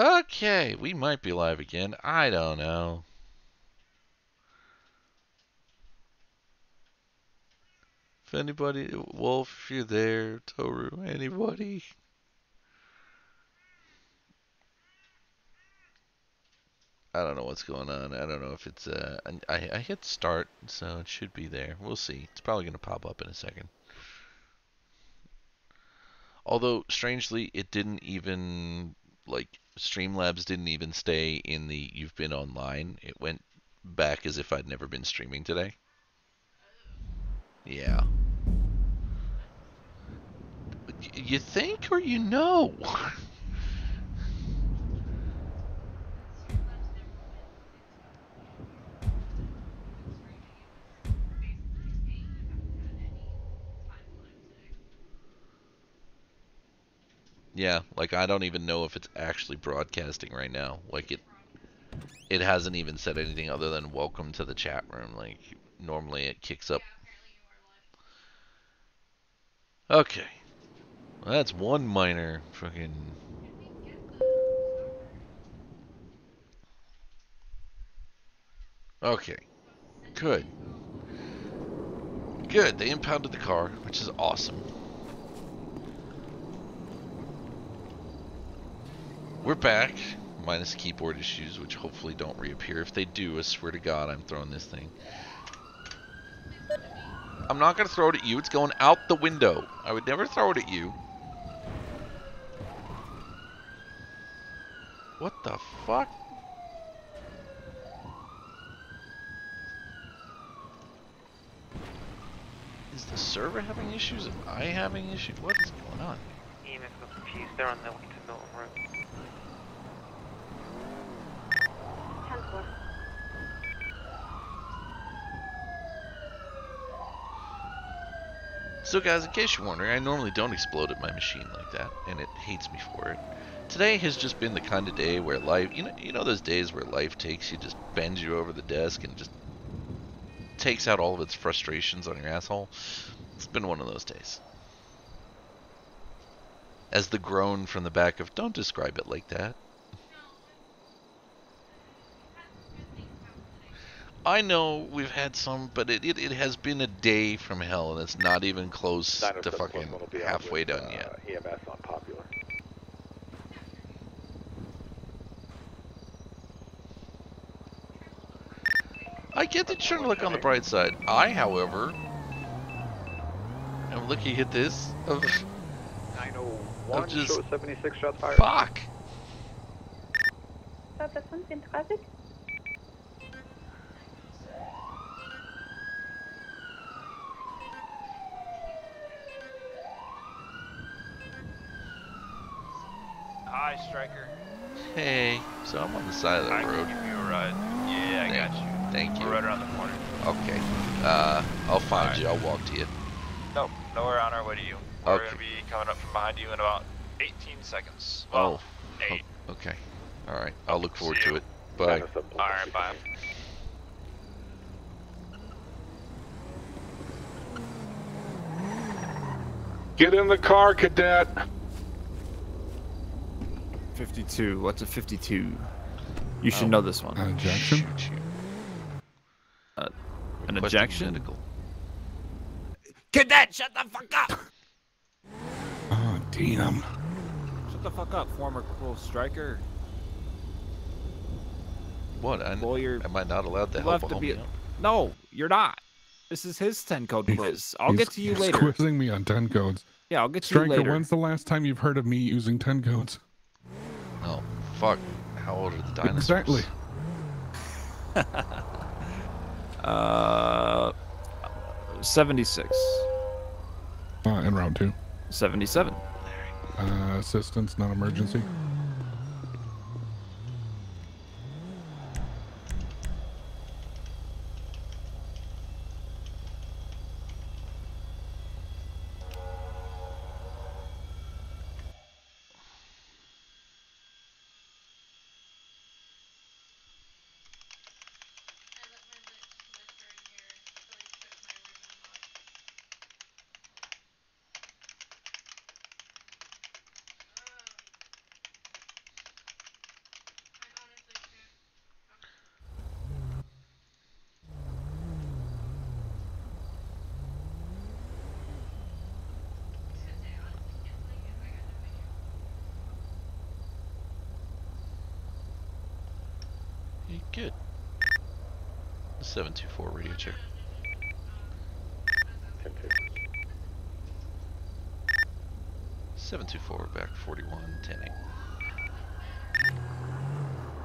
Okay, we might be live again. I don't know. If anybody, Wolf, if you're there, Toru, anybody. I don't know what's going on. I don't know if it's uh I I hit start, so it should be there. We'll see. It's probably gonna pop up in a second. Although strangely, it didn't even like Streamlabs didn't even stay in the you've been online. It went back as if I'd never been streaming today. Yeah. You think or you know? Yeah, like I don't even know if it's actually broadcasting right now. Like it it hasn't even said anything other than welcome to the chat room. Like normally it kicks up. Okay. Well, that's one minor fucking Okay. Good. Good. They impounded the car, which is awesome. We're back, minus keyboard issues, which hopefully don't reappear. If they do, I swear to God, I'm throwing this thing. I'm not going to throw it at you. It's going out the window. I would never throw it at you. What the fuck? Is the server having issues? Am I having issues? What is going on? Got confused. They're on their way to Road. So guys, in case you're wondering, I normally don't explode at my machine like that, and it hates me for it. Today has just been the kind of day where life, you know, you know those days where life takes you, just bends you over the desk and just takes out all of its frustrations on your asshole. It's been one of those days. As the groan from the back of, don't describe it like that. I know we've had some, but it, it, it has been a day from hell, and it's not even close Nine to fucking one will be out halfway with, done uh, yet. EMS on popular. I get that you're trying to look on the bright side. I, however, am looking at this of 901, just- show 76 shots fired. fuck. Person in traffic? Hi, Stryker. Hey, so I'm on the side of the I road. can give you a ride. Yeah, I Thank- got you. Thank you. We're right around the corner. Okay. Uh, I'll find Alright. you. I'll walk to you. Nope, no, we're on our way to you. We're Okay. gonna be coming up from behind you in about 18 seconds. Oh. Well, eight. Okay. All right. I'll look forward to it. Bye. All right, bye. Get in the car, cadet. 52. What's a 52? You should Oh. know this one. An ejection? Shoot you. Uh, An Requesting ejection? medical. Cadet, shut the fuck up! Oh, damn. Shut the fuck up, former cool striker. What? I, Lawyer. am I not allowed to help have a to be homie a- out? No, you're not. This is his 10 code He's- quiz. I'll He's- get to you he's later. quizzing me on 10 codes. Yeah, I'll get to you Stryker, later. when's the last time you've heard of me using 10 codes? Fuck. How old are the dinosaurs? Exactly. Uh, 76. Uh, in round two. 77. Uh, assistance, not emergency. 724 radio check. 10 724 back 41 10 8.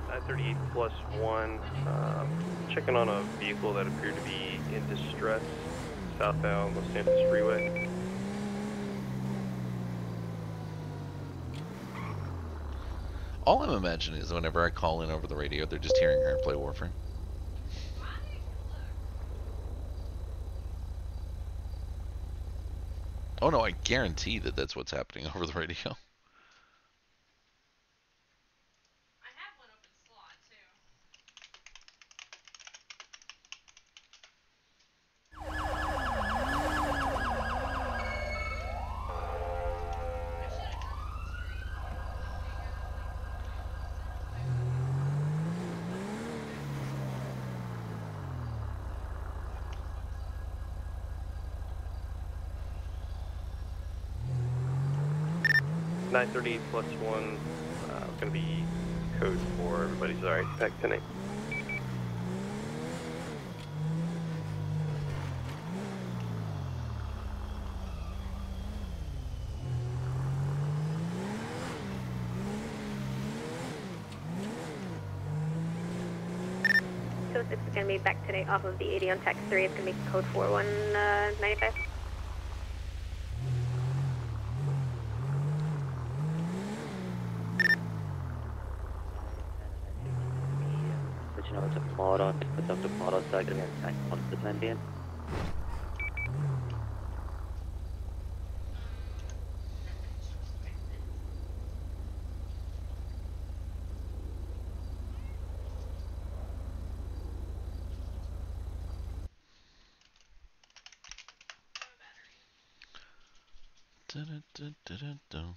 938 plus 1, um, checking on a vehicle that appeared to be in distress southbound Los Angeles Freeway. All I'm imagining is whenever I call in over the radio, they're just hearing her play Warframe. Oh no, I guarantee that that's what's happening over the radio. 930 plus 1, uh, going to be code for everybody. Sorry, right. back 10 8. So is going to be back today off of the 80 on tax 3. It's going to be code 4195. Uh, on the time being. Dun-dun-dun-dun-dun.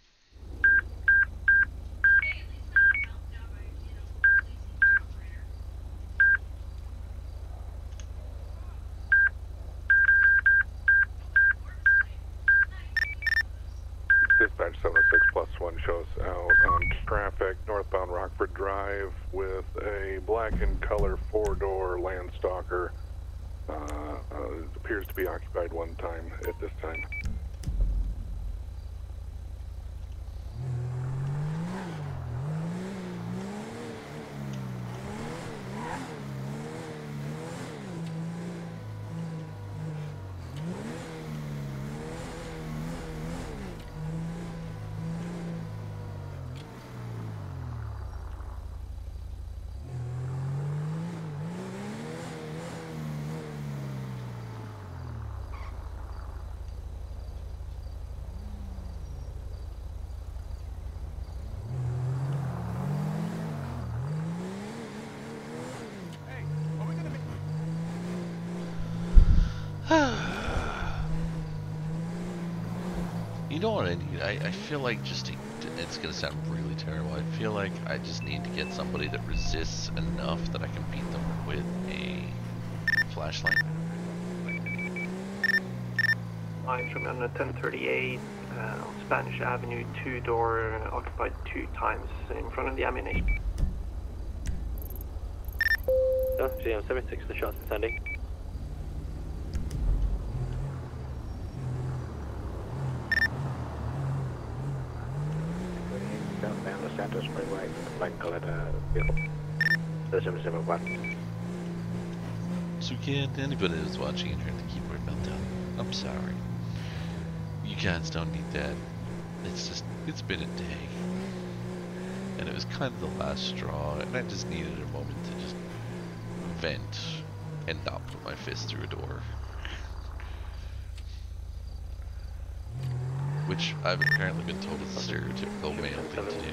Hey, at least I can help now by, you know, releasing the operator. Dispatch 76 plus 1 shows out on traffic northbound Rockford Drive with a black and color four-door Landstalker. Uh, uh, appears to be occupied one time at this time. You know what I need? I, I feel like just to, it's gonna sound really terrible. I feel like I just need to get somebody that resists enough that I can beat them with a flashlight. I'm from on 1038 uh, on Spanish Avenue, two door, uh, occupied two times in front of the ammunition. No, GM 76, the shots descending. Southbound Los Santos Freeway, black colored uh, vehicle. 0771. So kid, anybody that's watching and heard the keyboard meltdown, I'm sorry. You guys don't need that. It's just, it's been a day. And it was kind of the last straw, and I just needed a moment to just vent and not put my fist through a door. Which I've apparently been told is a stereotypical male thing to do.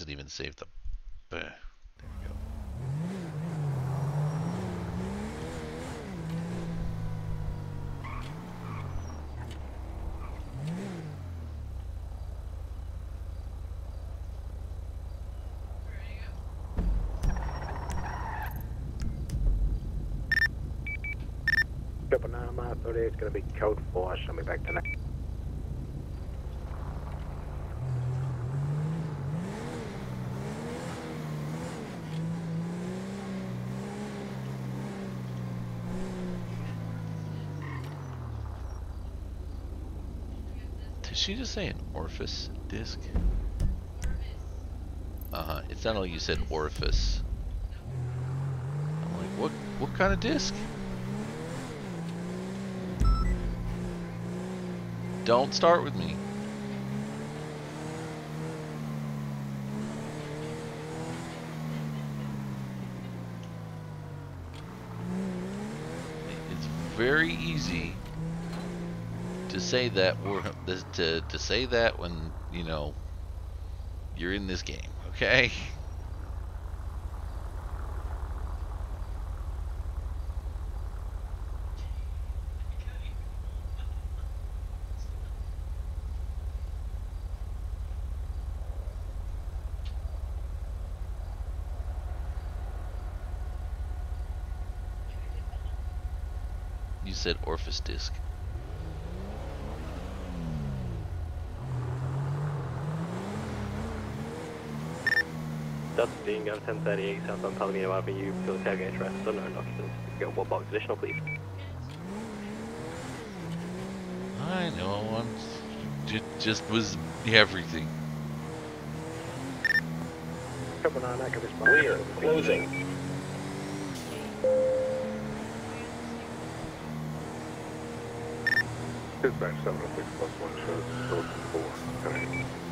76 off. doesn't even save the. There we go. Triple nine mile thirty eight is gonna be code four. Show me back tonight. She just say an orifice disc? Uh huh. It sounded like you said orifice. I'm like, what? What kind of disc? Don't start with me. It's very easy say that to to say that when you know you're in this game, okay? You said orifice disc. Delta Bingo 1038 southbound Palomino Avenue, fuel tailgate rest, unknown occupants. Go one box additional, please. I know. I'm just, just was everything. Triple nine, I can respond. We're closing. Dispatch 706 plus 1 shows code 4.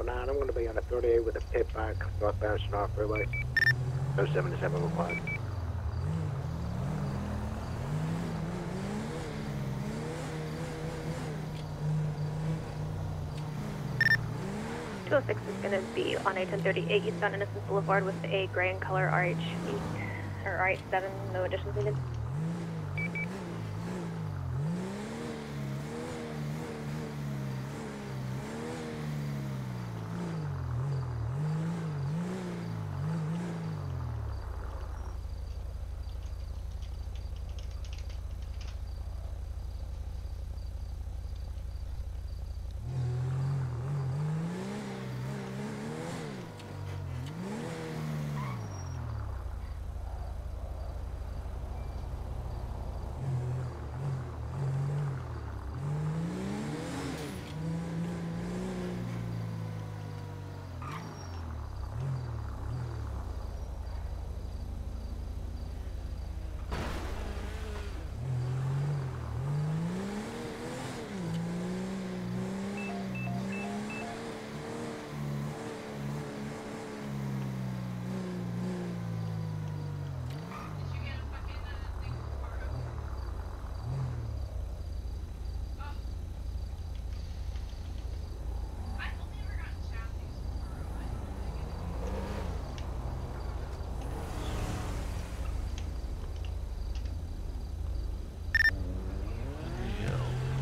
I'm gonna be on a thirty eight with a pit back northbound Sonora Freeway. No seventy seven required. Two oh six is gonna be on A ten thirty eight eastbound Innocence Boulevard with a gray in color RH eight or RH seven, no additions needed.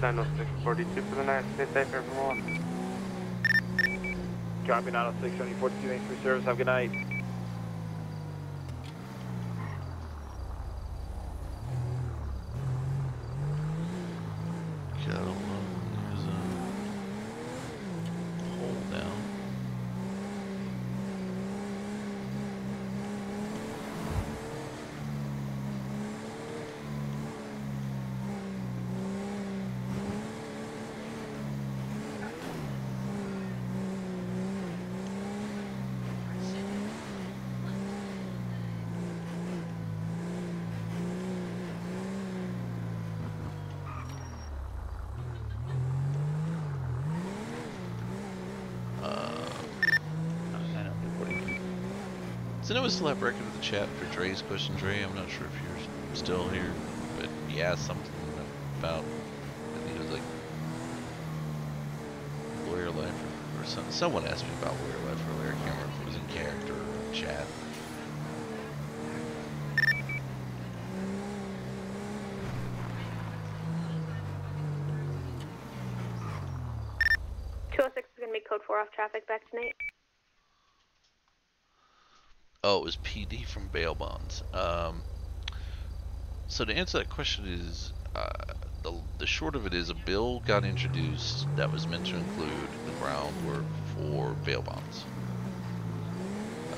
90642 for the night. Stay safe, everyone. Copy 906, showing you 42 main through service. Have a good night. Got along. There's a hole down. Uh, Anyone still have record of the chat for Dre's question, Dre? I'm not sure if you're still here, but he asked something about, I think it was like lawyer life or, or some, someone asked me about lawyer life earlier. I can't remember if it was in character or chat. Two oh six is gonna be code four off traffic back to Nate. Oh, it was PD from bail bonds. Um, so to answer that question is, uh, the, the short of it is a bill got introduced that was meant to include the groundwork for bail bonds.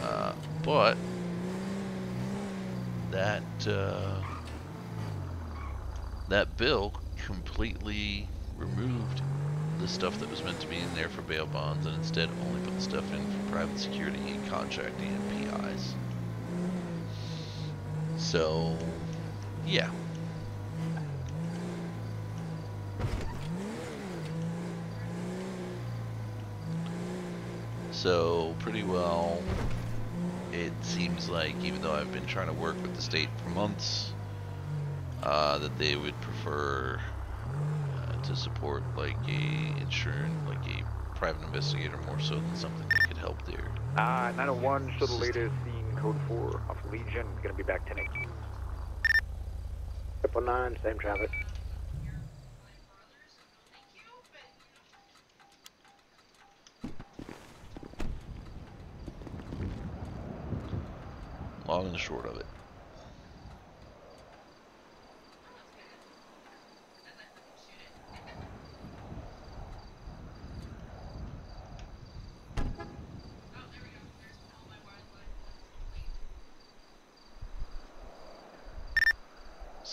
Uh, but that uh, that bill completely removed the stuff that was meant to be in there for bail bonds and instead only put the stuff in for private security and contracting and PIs. So, yeah. So, pretty well, it seems like even though I've been trying to work with the state for months, uh, that they would prefer to support like a insurance, like a private investigator more so than something that could help their. Uh, 901, show the latest scene code 4 off Legion. Gonna be back 10 8. Triple nine, same traffic.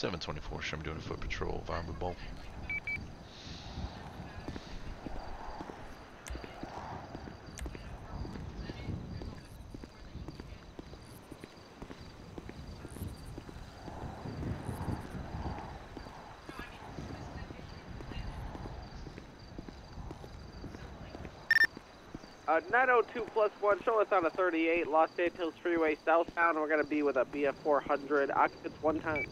724, sure I'm doing a foot patrol, environment bowl. Uh, 902 plus 1, show us on a 38, Los Santos Freeway southbound. We're going to be with a BF 400, occupants one time.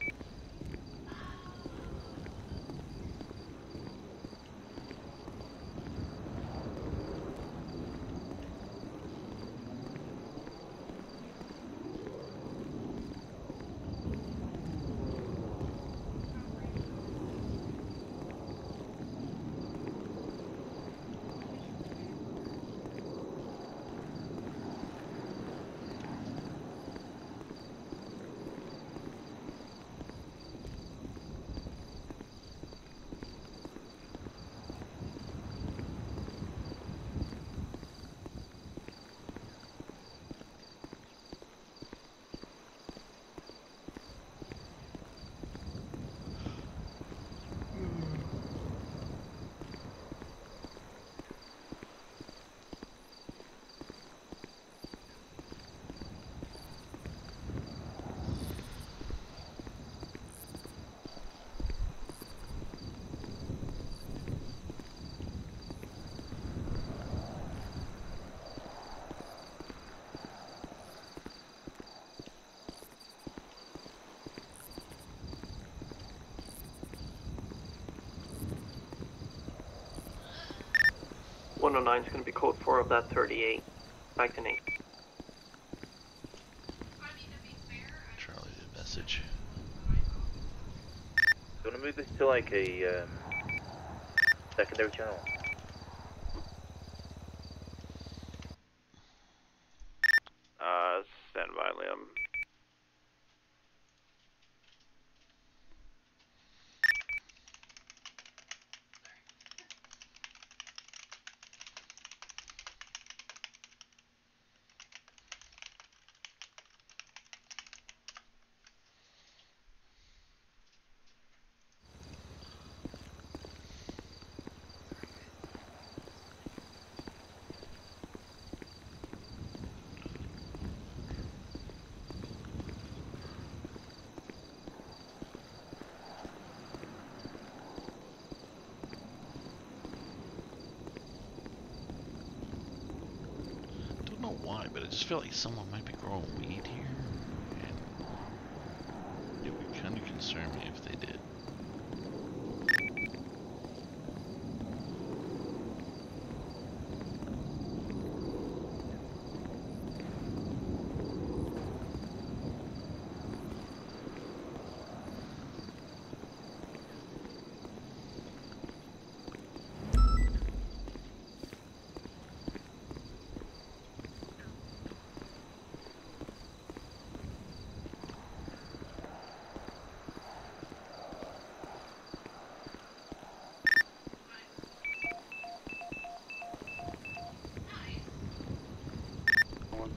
One oh nine is going to be code four of that 38. Back to Nate. Charlie did message. Do you want to move this to like a um, secondary channel. Uh, stand by, Liam. Don't know why, but I just feel like someone might be growing weed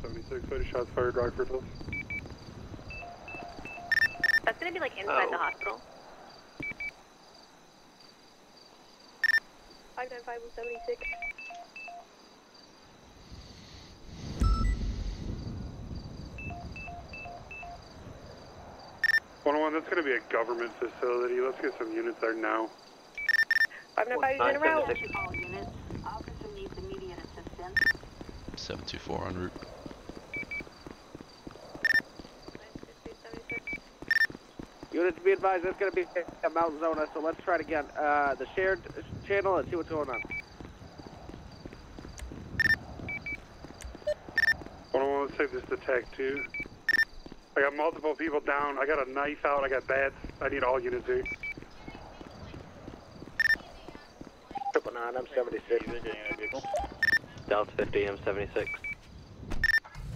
176, 30 shots fired, Rockford. That's gonna be like inside oh. the hospital. 595, 176. That's gonna be a government facility. Let's get some units there now. Five nine five zero zero. Seven two four en route. Units be it's gonna be a mountain zona, so let's try it again. Uh, the shared channel, let's see what's going on. One one, let's take this to tag two. I got multiple people down. I got a knife out. I got bats. I need all units here. Triple nine, I'm seventy-six. Delta 50, I'm 76.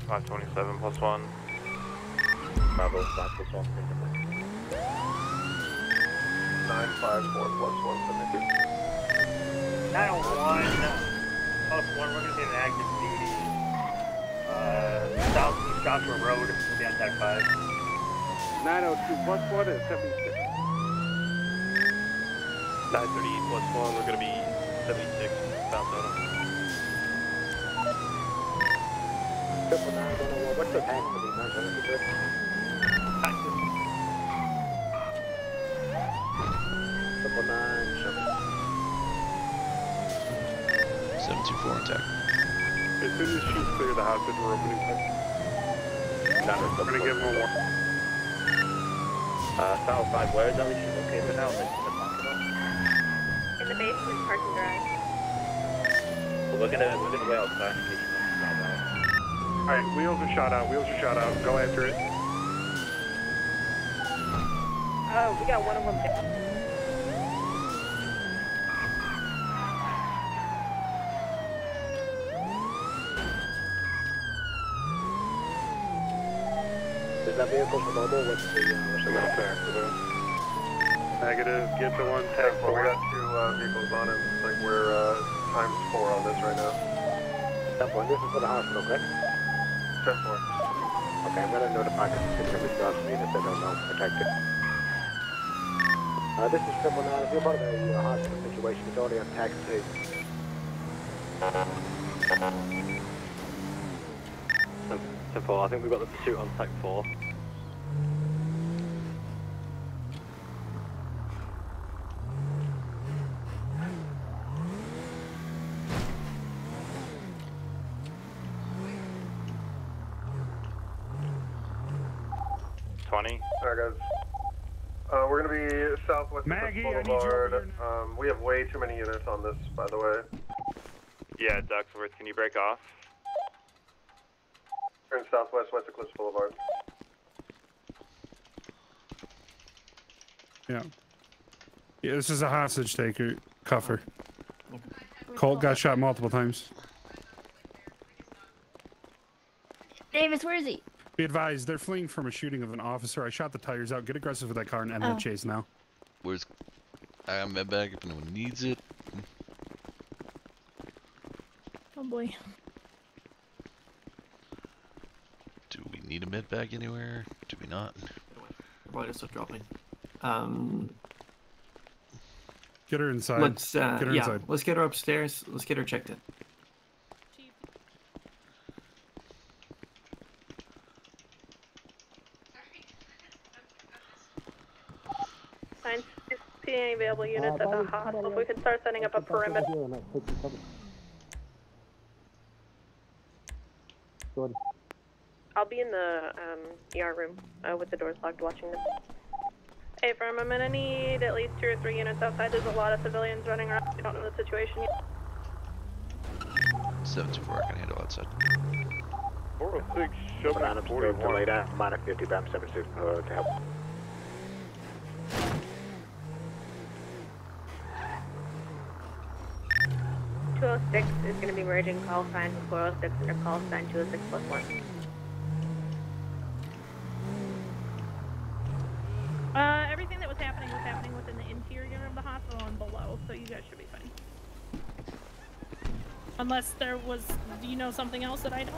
527 plus 1. Bravo, 5 plus 1. 954 plus 172. 901 plus 1, we're going to be in active duty. Uh, southeast Joshua Road, we'll be on Tech 5. 902 plus 1 is 76. 938 plus 1, we're going to be 76 Mount Zonah. Triple nine, what's the tank for the emergency, Triple nine, seven. 724 intact. As soon as she's clear the hostage, we're opening fire. We're gonna give them a warning. Uh, South 5, where is Alicia located now? Next to the parking lot? In the basement parking garage. Well, we're gonna, we're gonna wait outside in case you want to drive out. Alright, wheels are shot out. Wheels are shot out. Go after it. Oh, we got one of them down. Vehicle for mobile? What's the, uh, what's the Not there. Negative. Get the one tag Well, we four. got two uh, vehicles on it. Looks like we're uh, times four on this right now. Step one, this is for the hospital, correct? Ten four. Okay, I'm gonna notify the security guards unit that they're not protected. Uh, this is triple nine, if you're part of a uh, hospital situation, it's already on tax two. Ten four, I think we've got the pursuit on Tech 4. Twenty. Alright, guys. Uh, we're gonna be southwest Maggie, of I need you over Boulevard. Um, we have way too many units on this, by the way. Yeah, Ducksworth, can you break off? We're in southwest West Eclipse Boulevard. Yeah. Yeah, this is a hostage taker. Cuffer. Colt got shot multiple times. Davis, where is he? Be advised, they're fleeing from a shooting of an officer. I shot the tires out. Get aggressive with that car and end Oh. that chase now. Where's I got med bag if anyone needs it. Oh boy. Do we need a med bag anywhere? Do we not? Probably start dropping. Um, Get her inside. let's uh, Get her yeah, inside. let's get her upstairs. Let's get her checked in. Fine. Just see any available units at the hospital. If we could start setting up a perimeter. I'll be in the um, ER room uh, with the doors locked watching them. Hey, firm, I'm gonna need at least two or three units outside. There's a lot of civilians running around. We don't know the situation yet. 724 I can handle outside. 406, Seven items to delay that. Minor 50 BAM 76 uh, to help. Two oh six is gonna be merging call sign with four oh six under call sign two oh six plus one. Uh, everything that was happening was happening within the interior of the hospital and below, so you guys should be fine. Unless there was, do you know something else that I don't?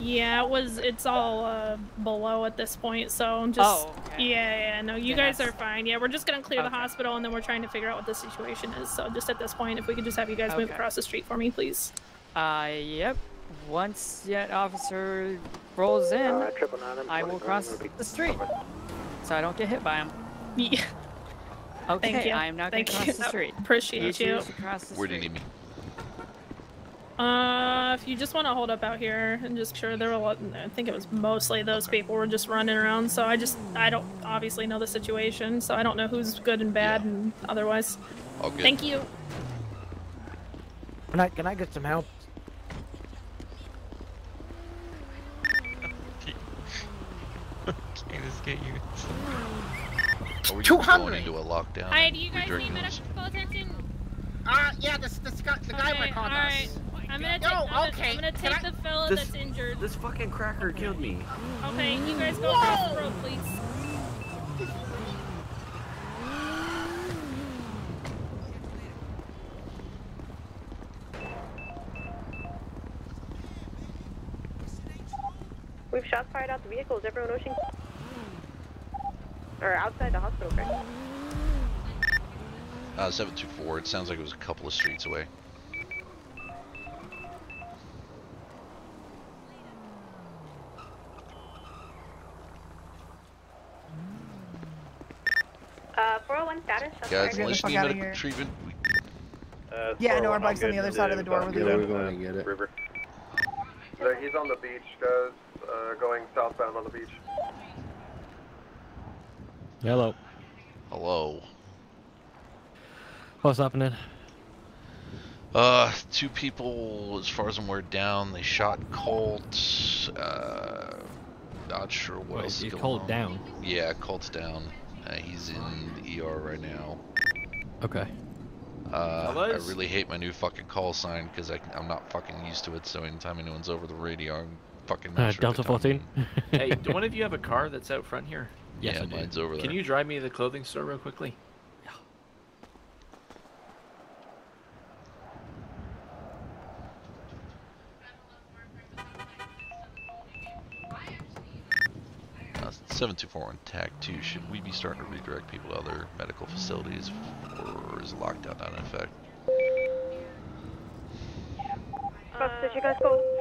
Yeah, it was. It's all uh, below at this point, so I'm just. Oh, okay. Yeah, yeah. No, you Yeah, guys are fine. Yeah, we're just gonna clear the hospital, and then we're trying to figure out what the situation is. So just at this point, if we could just have you guys move across the street for me, please. Uh, yep. Once that officer rolls in, Uh, I'm will cross the street, so I don't get hit by him. Yeah. Okay, Thank you. I am not going to cross you. the street. Appreciate you. you. choose to cross the Where do you need me? Uh, if you just want to hold up out here and just sure there were a lot, I think it was mostly those people were just running around. So I just, I don't obviously know the situation, so I don't know who's good and bad and otherwise. All good. Thank you. Can I, can I get some help? Can't escape you. Are we 200. going into a lockdown? Hi, do you guys need medical attention? Uh, yeah, this, this guy, the guy Okay, went on alright. us. I'm gonna take, No, I'm gonna, okay, I'm gonna take I- the fella This- that's injured. This fucking cracker killed me. Okay, you guys go across the road, please. We've shots fired out the vehicles. Everyone wishing. Or outside the hospital, correct? Uh, 724. It sounds like it was a couple of streets away. Uh, 401 status. shots Guys, fired. unless you need medical treatment, Uh, Yeah, I know, our bike's on the other side of the door. I'm We're good leaving. We're going to get it. River. So he's on the beach, guys. Uh, going southbound on the beach. Hello. Hello. What's happening? Uh, two people, as far as I'm aware, down. They shot Colt. Uh, not sure what Wait, else is is going Colt on. down? Yeah, Colt's down. Uh, he's in the ER right now. Okay. Uh, I really hate my new fucking call sign because I'm not fucking used to it. So anytime anyone's over the radio, I'm fucking not Uh, sure Delta 14. hey, do one of you have a car that's out front here? Yes, yeah, I do. mine's over there. Can you drive me to the clothing store real quickly? Uh, 7241 TAG 2, should we be starting to redirect people to other medical facilities, or is lockdown not in effect? Uh, did you guys go?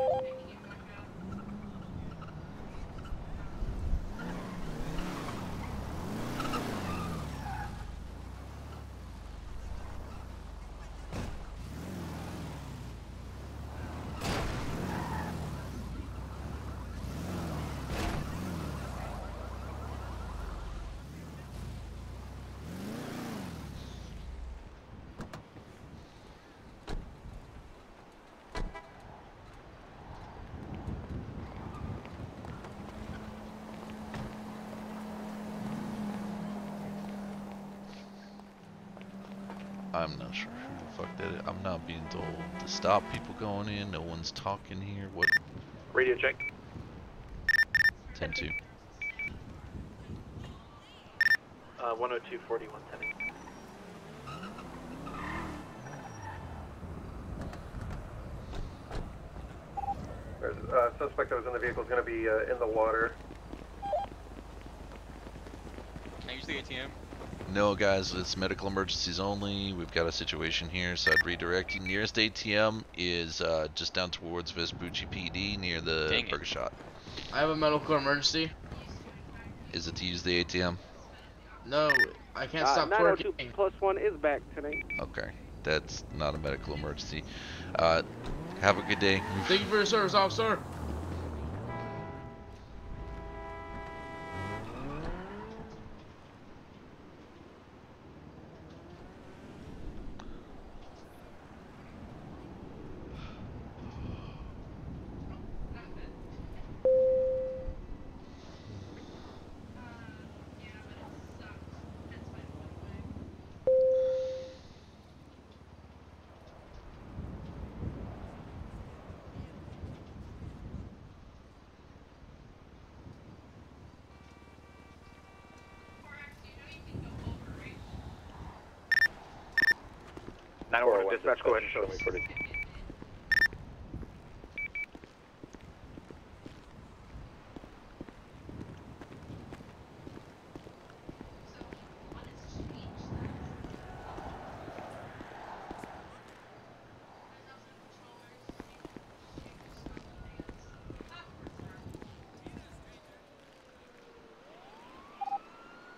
Stop people going in. No one's talking here. What? Radio check. 10 2. Uh, 102 41 10. There's uh, suspect that was in the vehicle is going to be uh, in the water. Can I use the ATM? No, guys, it's medical emergencies only. We've got a situation here, so I'd redirect you. Nearest ATM is uh, just down towards Vespucci PD near the Dang it. burger shot. I have a medical emergency. Is it to use the ATM? No, I can't Uh, stop 902 twerking. plus one is back today. Okay, that's not a medical emergency. Uh, have a good day. Thank you for your service, officer. Nine one dispatch. Go ahead and show me footage.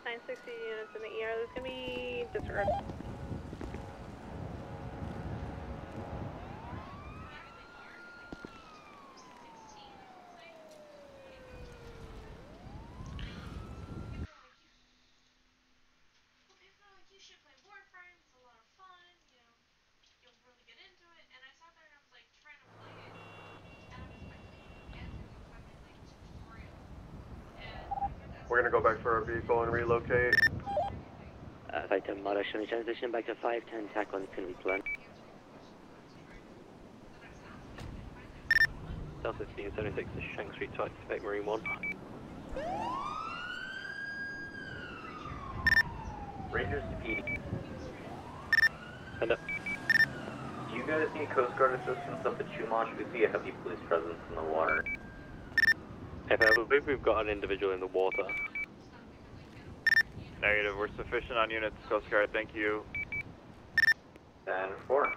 Nine sixty units in the ER. There's gonna be disregard. We're going to go back for our vehicle and relocate. Uh, 510 Mara, showing transition back to 510, tackle on Kennedy Glen. South 1576 to Shank Street to activate Marine 1. Rangers to PD. Send up. Do you guys need Coast Guard assistance up at Chumash? We see a heavy police presence in the water. Hey, I believe we've got an individual in the water. Negative. We're sufficient on units. Coast Guard, thank you. And four.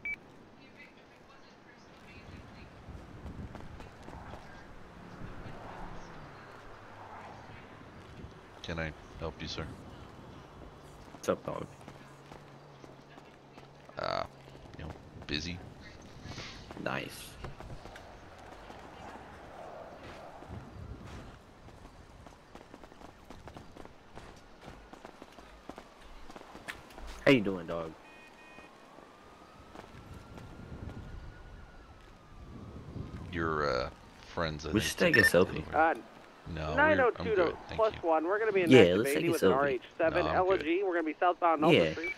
Can I help you, sir? What's up, dog? Uh, you know, busy. Nice. How you doing, dog? Your uh, friends. I We think, should take a selfie. Uh, No, we're- 902 to plus you. one. We're going to be in Yeah, Active let's take 80 a with an. RH7 No, I'm LG. We're going to be southbound Nelson Yeah. Street.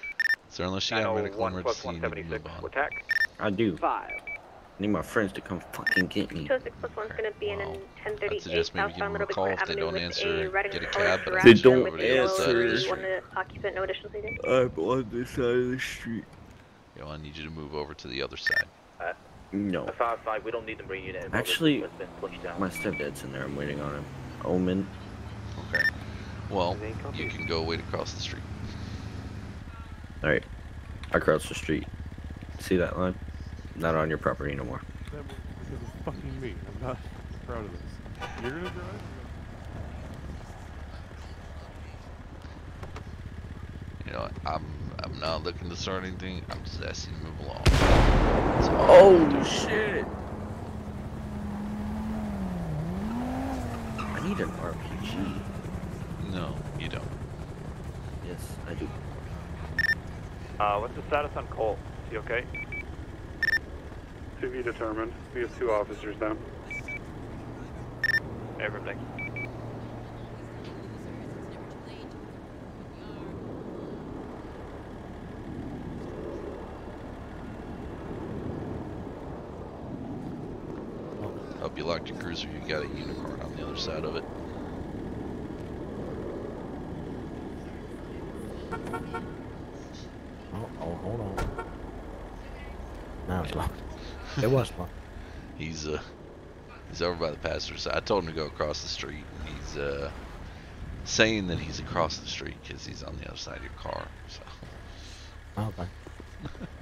So unless you got a medical 901 plus emergency, you need to move 176. on. Attack. I do. Five. Need my friends to come fucking get me. 206 plus one's gonna be in an I'd 1038 suggest maybe give them a call if they don't answer, get a cab, but They don't with a yellow answer. Occupant, no additional seating. I'm on this side of the street. Yo, I need you to move over to the other side. Uh, no. Five five. We don't need the Marine unit. involved. Actually, It's been pushed down. my stepdad's in there. I'm waiting on him. Omen. Okay. Well, you can go wait across the street. Alright. Across the street. See that line? Not on your property no more. That was because it's fucking me. I'm not proud of this. You're gonna drive? You know, I'm I'm not looking to start anything. I'm just asking you to move along. That's all. Oh shit! I need an RPG. No, you don't. Yes, I do. Uh, what's the status on Cole? Is he okay? to be determined. We have two officers now. Everything. Hope you locked your cruiser. You got a unicorn on the other side of it. It was fun. He's uh he's over by the passenger side. I told him to go across the street. and He's uh saying that he's across the street because he's on the other side of your car. So Okay.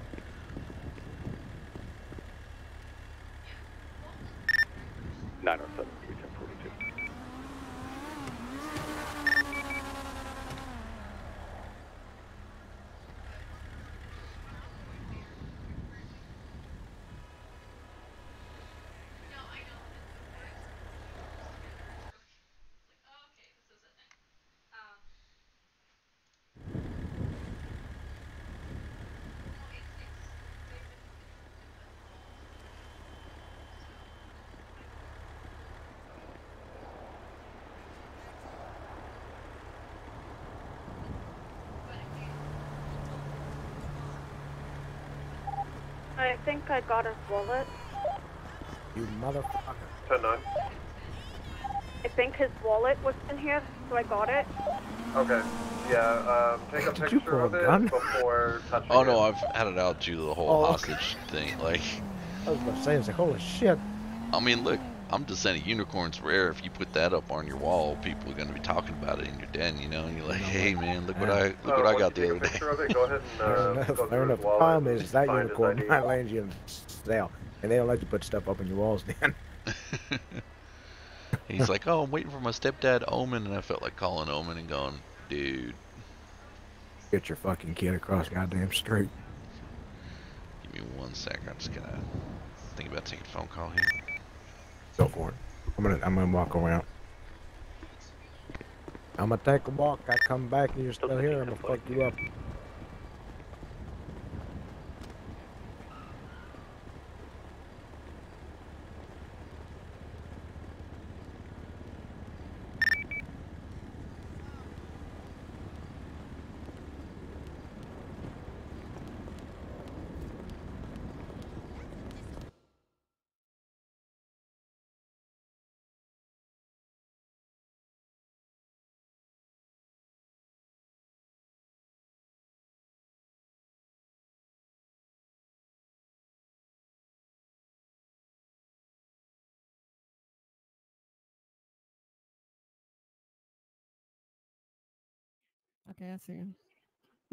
I think I got his wallet. You motherfucker. Ten nine. I think his wallet was in here, so I got it. Okay. Yeah. Um, take a Did you picture a of it gun? before touching Oh it. no, I've had it out due to the whole Oh, okay. hostage thing. Like I was about to say, it's like, holy shit. I mean look, I'm just saying a unicorn's rare. If you put that up on your wall, people are gonna be talking about it in your den, you know, and you're like, Hey man, look what I look Uh, what I got you the other day. picture of it, go ahead and Fair uh, enough. Fair enough. The problem is that unicorn ID. might land you in sale, and they don't let you put stuff up on your walls, Dan. He's like, Oh, I'm waiting for my stepdad Omen and I felt like calling Omen and going, Dude, Get your fucking kid across goddamn street. give me one sec, I'm just gonna think about taking a phone call here. Go for it. I'm gonna I'm gonna walk around. I'm gonna take a walk. I come back and you're still here. I'm gonna fuck you up. Okay, I see.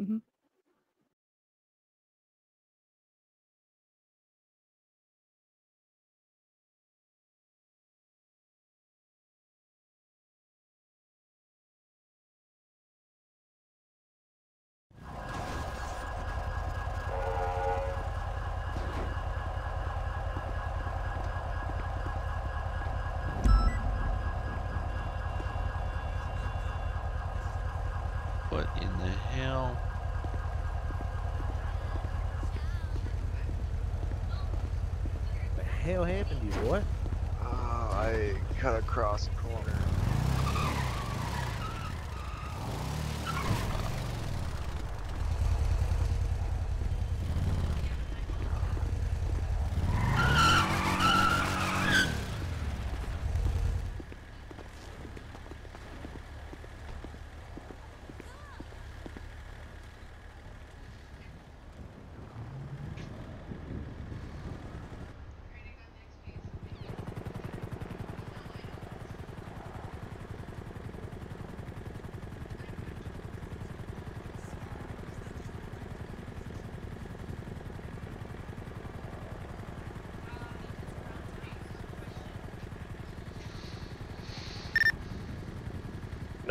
Mm-hmm.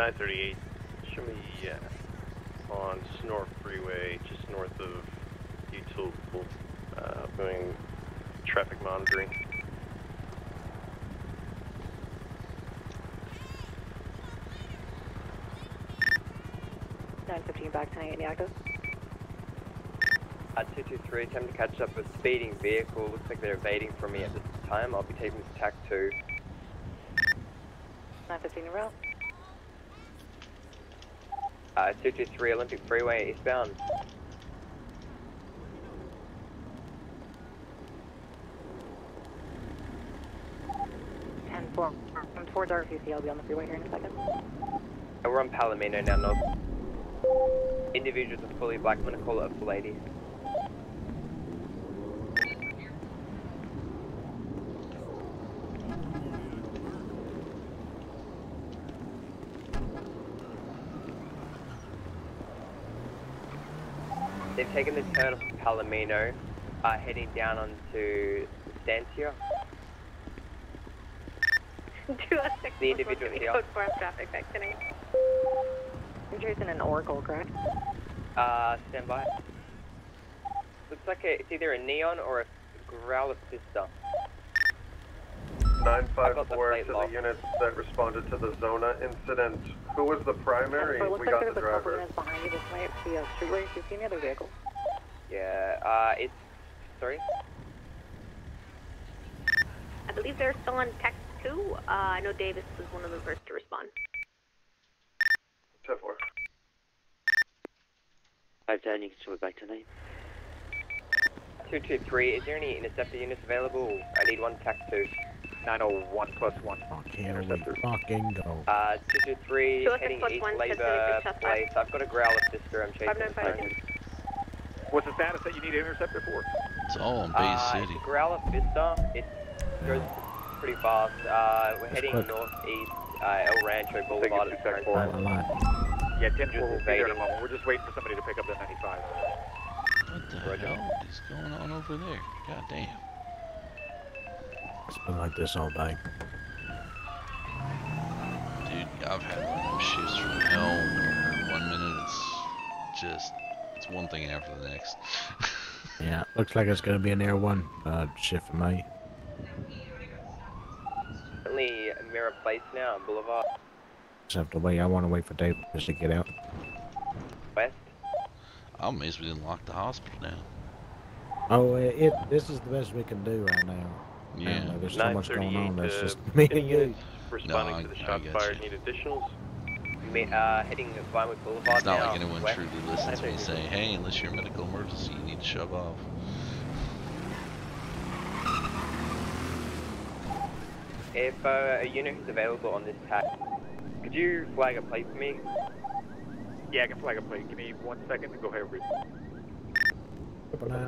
938, show me uh, on Senora Freeway, just north of Utah, uh, doing traffic monitoring. Nine fifteen back tonight, any active? At 223, time to catch up with speeding vehicle. Looks like they're evading from me at this time. I'll be taking this tack two. 915 route. Uh, 223 Olympic Freeway eastbound. 4 towards RCC. I'll be on the freeway here in a second. Uh, We're on Palomino now, North. Individuals are fully black. I'm gonna call it a full 80. They've taken the turn off Palomino, uh, heading down onto Stantia. Do a 6 The individual here. code 4 traffic back tonight. You're chasing an Oracle, correct? Uh, stand by. Looks like a, it's either a neon or a growler sister. 954 to lock. the units that responded to the Zonah incident. Who was the primary? So it looks We like got there's the a driver. behind you. This might be a street race. Do you see any other vehicles? Yeah, uh, it's, sorry? I believe they're still on text 2. Uh, I know Davis was one of the first to respond. 10-4. 510, you can swim back tonight. 223, is there any interceptor units available? I need one tac 2. 901 plus 1. Can't we fucking go. Uh, 223, 206 heading plus east one, Labour Place. I've got a growler sister I'm chasing. 595. What's the status that you need an interceptor for? It's all on Bay Uh, City. it's a growler Vista. It goes pretty fast. Uh, we're heading quick. northeast, uh, El Rancho Boulevard. at the current Line, time. line. Yeah, Tim just will be there in a moment. We're just waiting for somebody to pick up the 95. What the hell is going on over there? God damn. It's been like this all day. Dude, I've had one of them shifts from hell where one minute it's just, it's one thing after the next. Yeah, looks like it's gonna be an air one uh, shift for me. Currently Mirror Place now, Boulevard Except the way I want to wait for David to get out. West. I'm amazed we didn't lock the hospital down. Oh, uh, it. This is the best we can do right now. Yeah. Apparently, there's so much going on. That's uh, just me and you. Responding No, to the I- I shots fired, you. need additionals. Mi- Uh, heading Vinewood Boulevard It's not now. like anyone west. truly listens to me saying, hey, unless you're a medical emergency, you need to shove off. If uh, a unit is available on this tag, could you flag a plate for me? Yeah, I can flag a plate. Give me one second to go ahead and read.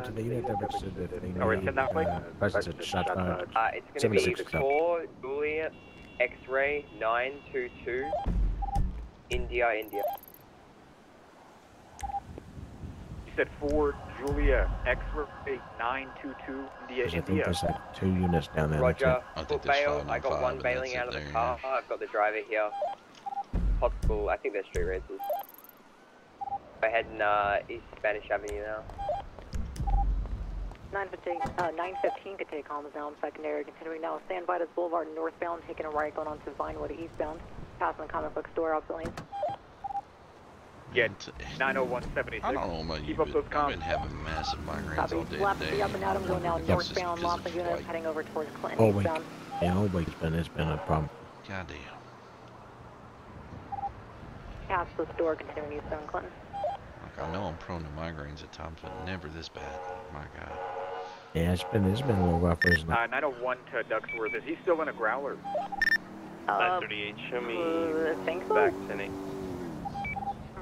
to the that registered that Oh, it's need, in that way? uh, presence at shot fired. It's going to be 76 o'clock. 4 Juliet X-ray 922 India, India. You said 4 Julia X-ray 922 India, Because I think India. there's like two units down there. Roger. it. I, bail. I got five, one bailing out of the there, car. Yeah. I've got the driver here. Possible. I think they're street races. We're heading uh, East Spanish Avenue now. 915, uh, 915 could take comms now. I'm secondary. Continuing now. Stand by this boulevard northbound, taking a right going onto Vinewood eastbound. Passing the comic book store opposite lanes. Yeah, 90176. I don't know about you, Keep up but those I've been having massive migraines Copy. all day Left today. up and out. I'm going now Wonder if it's just northbound. because Lots of of units flight. heading over towards Clinton All week. eastbound. Yeah, all week's been it's been a problem. God damn. Past the store, continuing eastbound Clinton. Like, I know I'm prone to migraines at times, but never this bad. My God. Yeah, it's been it's been a little rough, isn't it? Uh, 901 to Ducksworth. Is he still in a growler? Uh, 938, show me uh, think so? back 10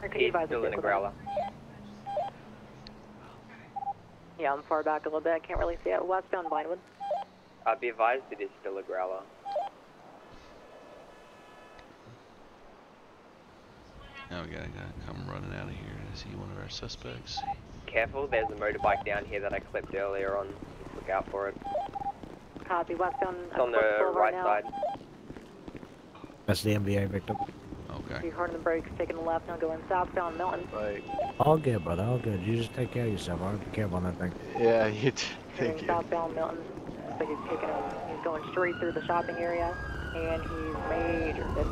Or could you still in a to- growler. Yeah, I'm far back a little bit. I can't really see it. Westbound Vinewood. Uh, be advised it is still a growler. Now we gotta, gotta come running out of here to see one of our suspects. Careful, there's a motorbike down here that I clipped earlier on. Look out for it. Copy. Westbound It's on the right now. side. That's the MVA victim. Okay. You heard the brakes taking the left, now going southbound Milton. Right. All good, brother. All good. You just take care of yourself. All right, be careful on that thing. Yeah, you t- Turning thank you. southbound Milton. Looks like he's taking him. He's going straight through the shopping area, and he's major 50.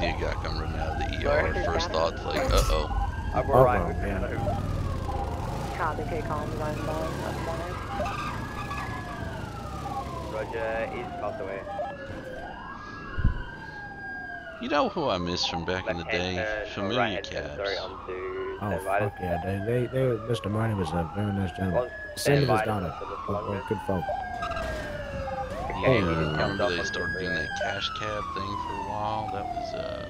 See a guy come running out of the Sorry? ER. First thought's like, uh oh. I'm Uh-oh, alright with yeah. that. Copy. Take comms on nine. That's one in. Roger, is passed away. You know who I miss from back in the day? Familiar right cabs. Oh, Divided. fuck yeah, dude. They, they, Mr. Marty was a very nice gentleman. On Send his daughter. Oh, good folk. Yeah, he just I jumped remember off they started doing that cash cab thing for a while. That was uh.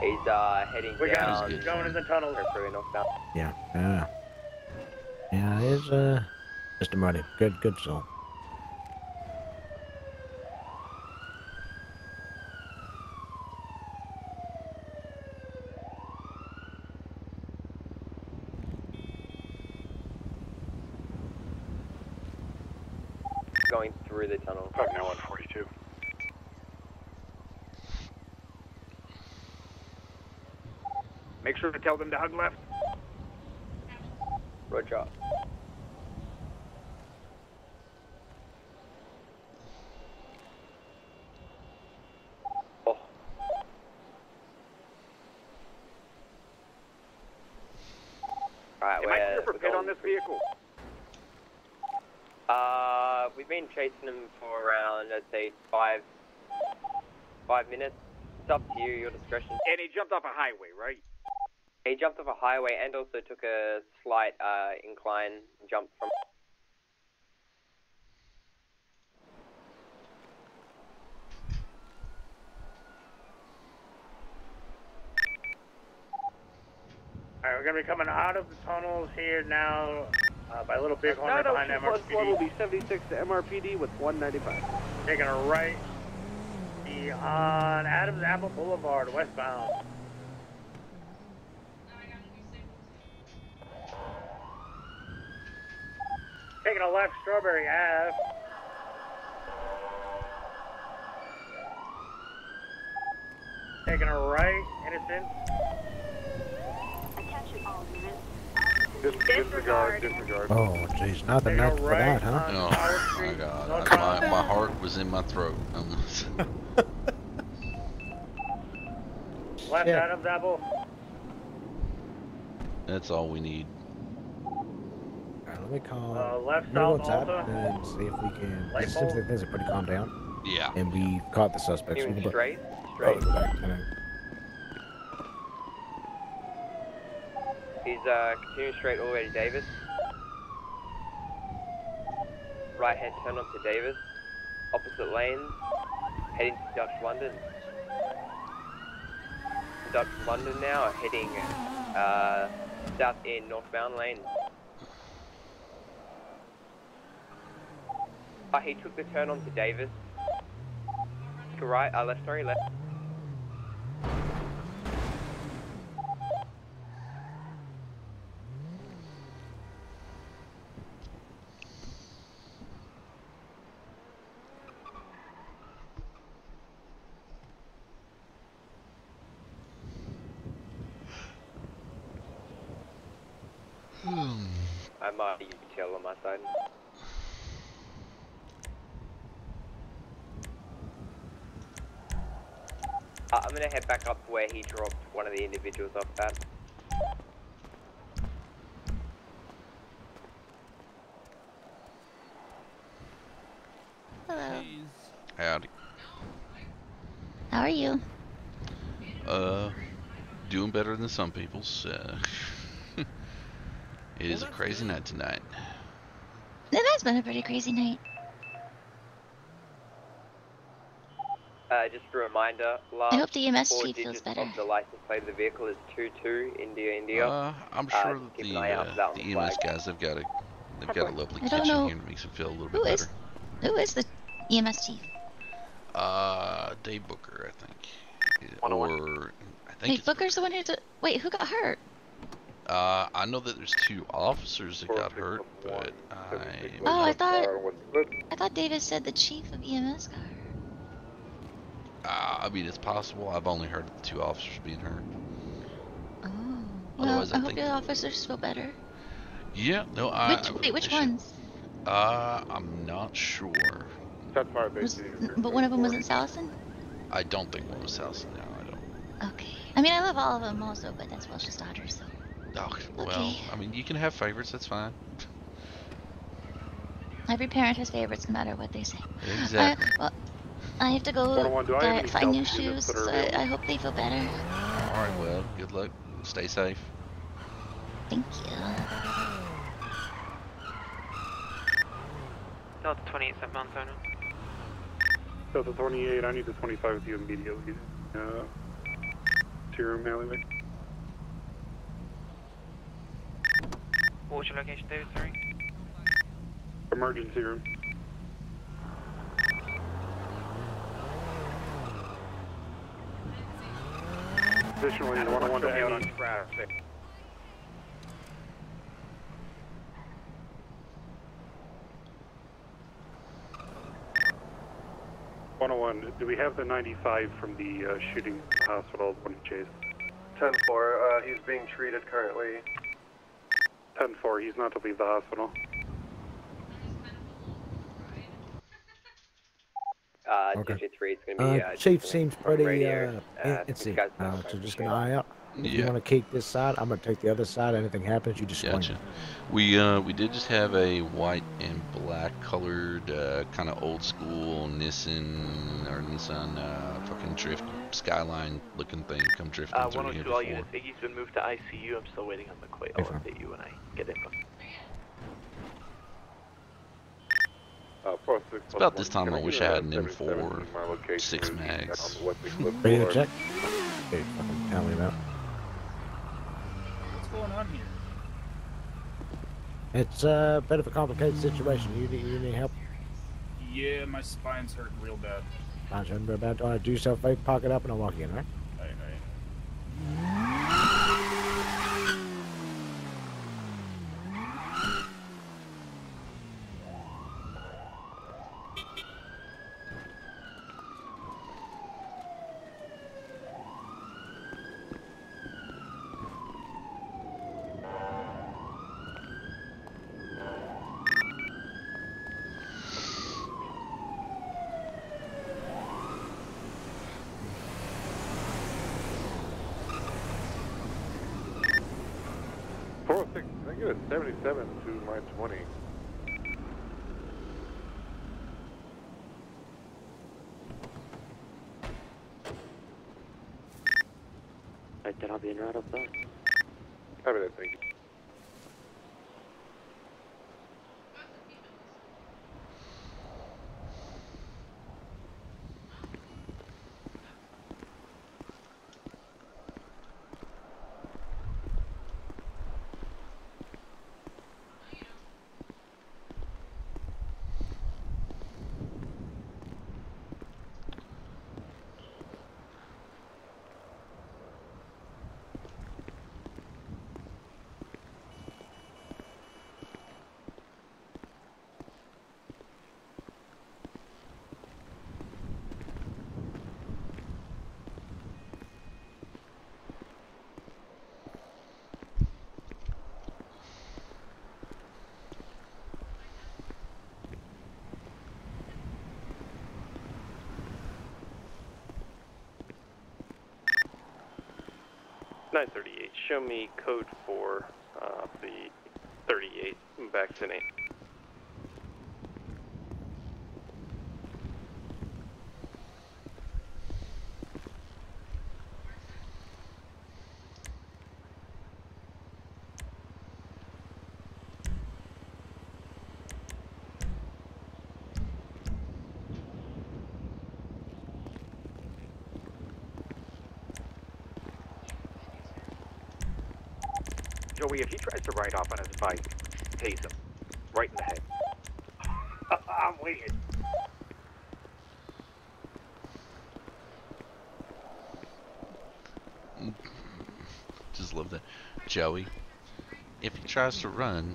He's uh, heading We got down. him. He's going in the tunnel. Freeway northbound. Yeah. Yeah. Yeah, it's uh, Mr. Muddy. Good, good soul. Going through the tunnel. Now 142. Make sure to tell them to hug left. Roger. Oh. Alright, Am I we're, clear for pit on this vehicle? Uh, we've been chasing him for around, I'd say, five, five minutes. It's up to you, your discretion. And he jumped off a highway, right? He jumped off a highway and also took a slight uh, incline jump from. Alright, we're gonna be coming out of the tunnels here now uh, by a Little Bighorn right behind 902 plus 1 will be 76 to MRPD with 195. Taking a right. On Adams Apple Boulevard, westbound. Taking a left, Strawberry Ave. Taking a right, Innocent. Dis- disregard, disregard. Oh, jeez, not the night for that, huh? Oh my god, I- my, my heart was in my throat. almost. Left Yeah. Adams Apple. That's all we need. Alright, let me call. Uh, left let me south WhatsApp Alta. and see if we can. Light It seems like things are pretty calmed down. Yeah. And we caught the suspects. Doing We can- straight? Oh, Straight. go back, and then- He's uh, continuing straight all the way to Davis. Right hand turn onto Davis. Opposite lanes. Heading to Dutch London. Dutch London now, heading uh, south in northbound lane. Uh, he took the turn onto Davis. To right, uh, left, sorry, left. I might use tail on my side. Uh, I'm gonna head back up to where he dropped one of the individuals off that. Hello. Howdy. How are you? Uh, doing better than some people's. Uh, it is a crazy night tonight. It has been a pretty crazy night. Just a reminder, last hope the EMS four chief feels digits better. of the license plate of the vehicle is 22 India India. Uh, I'm Uh, sure just that the, an eye out uh, that the EMS flag. guys have got a they've got a lovely I don't kitchen know here that makes them feel a little bit Who better. is who is the EMS chief? Uh, Dave Booker, I think, or I think Wait, Booker's the one who. Did, wait, who got hurt? Uh, I know that there's two officers that got hurt, but I. Oh, I thought. I thought Davis said the chief of EMS got hurt. Uh, I mean, it's possible. I've only heard of the two officers being hurt. Oh. Well, Otherwise, I, I hope think- your officers feel better. Yeah, no, I. which I wait, which they should- ones? Uh, I'm not sure. That's fire Was, but one of them wasn't Salison. I don't think one was South. No, I don't. Okay. I mean, I love all of them also, but that's Welsh's daughter, so. Oh, well, Okay. I mean, you can have favorites. That's fine. Every parent has favorites, no matter what they say. Exactly. Uh, well, I have to go 101, do uh, find new shoes. So I. I hope they feel better. All right. Well, good luck. Stay safe. Thank you. Delta 28 southbound zone. Delta 28, I need the 25 with you immediately. Uh, to your room alleyway. What was your location, David? Sorry. Emergency room. Additionally, 101 to out on traffic. One hundred one. Do we have the 95 from the uh, shooting hospital when he chased? 10 4, uh, he's being treated currently. Ten four. He's not to leave the hospital. Uh, Okay. Digit 3, it's gonna be, Uh, uh, Chief seems on pretty radio. uh, Uh, antsy. these guys Uh, so I'm just an shooting. eye out. If you Yeah. want to keep this side, I'm gonna take the other side. Anything happens, you just swing. Gotcha. We uh we did just have a white and black colored uh, kind of old school Nissan or Nissan uh, fucking drift skyline looking thing come drifting Uh, through here before. All units, Iggy's been moved to ICU. I'm still waiting on McQuaid. I'll update you when I get info. Uh, six, It's about this time I wish I had an M4 six on mags. the Wesley Cliff Ready to Boulevard. check? Okay, fucking tell me about. What's going on here? It's uh, a bit of a complicated situation. You need, you need help. Yeah, my spine's hurting real bad. I'm sure you're about to do yourself a favor, pocket up, and I'll walk you in, all right? Aye, aye. Four, six, can I get a 77 to my 20? Right, then 938, show me code for uh, the 38 vaccine. Joey, if he tries to ride off on his bike, tase him. Right in the head. I'm waiting. Just love that. Joey, if he tries to run,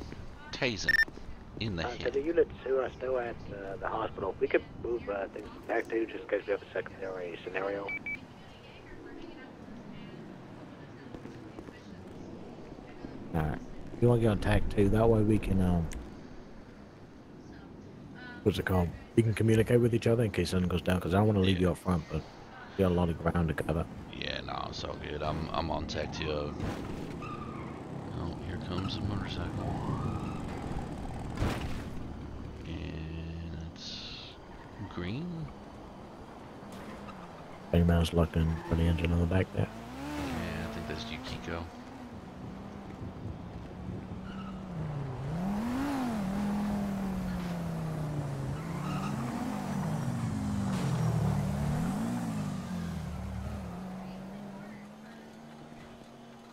tase him in the Uh, to head. the units who are still at uh, the hospital, we could move uh, things back to just in case we have a secondary scenario. All right. You want to get on tack two? That way we can um. What's it called? We can communicate with each other in case something goes down. Because I don't want to leave you up front, but we got a lot of ground to cover. Yeah, no, it's all good. I'm I'm on tech two. Oh, here comes a motorcycle. And it's green. Female's locked in for the engine on the back there. Yeah, I think that's Yukiko.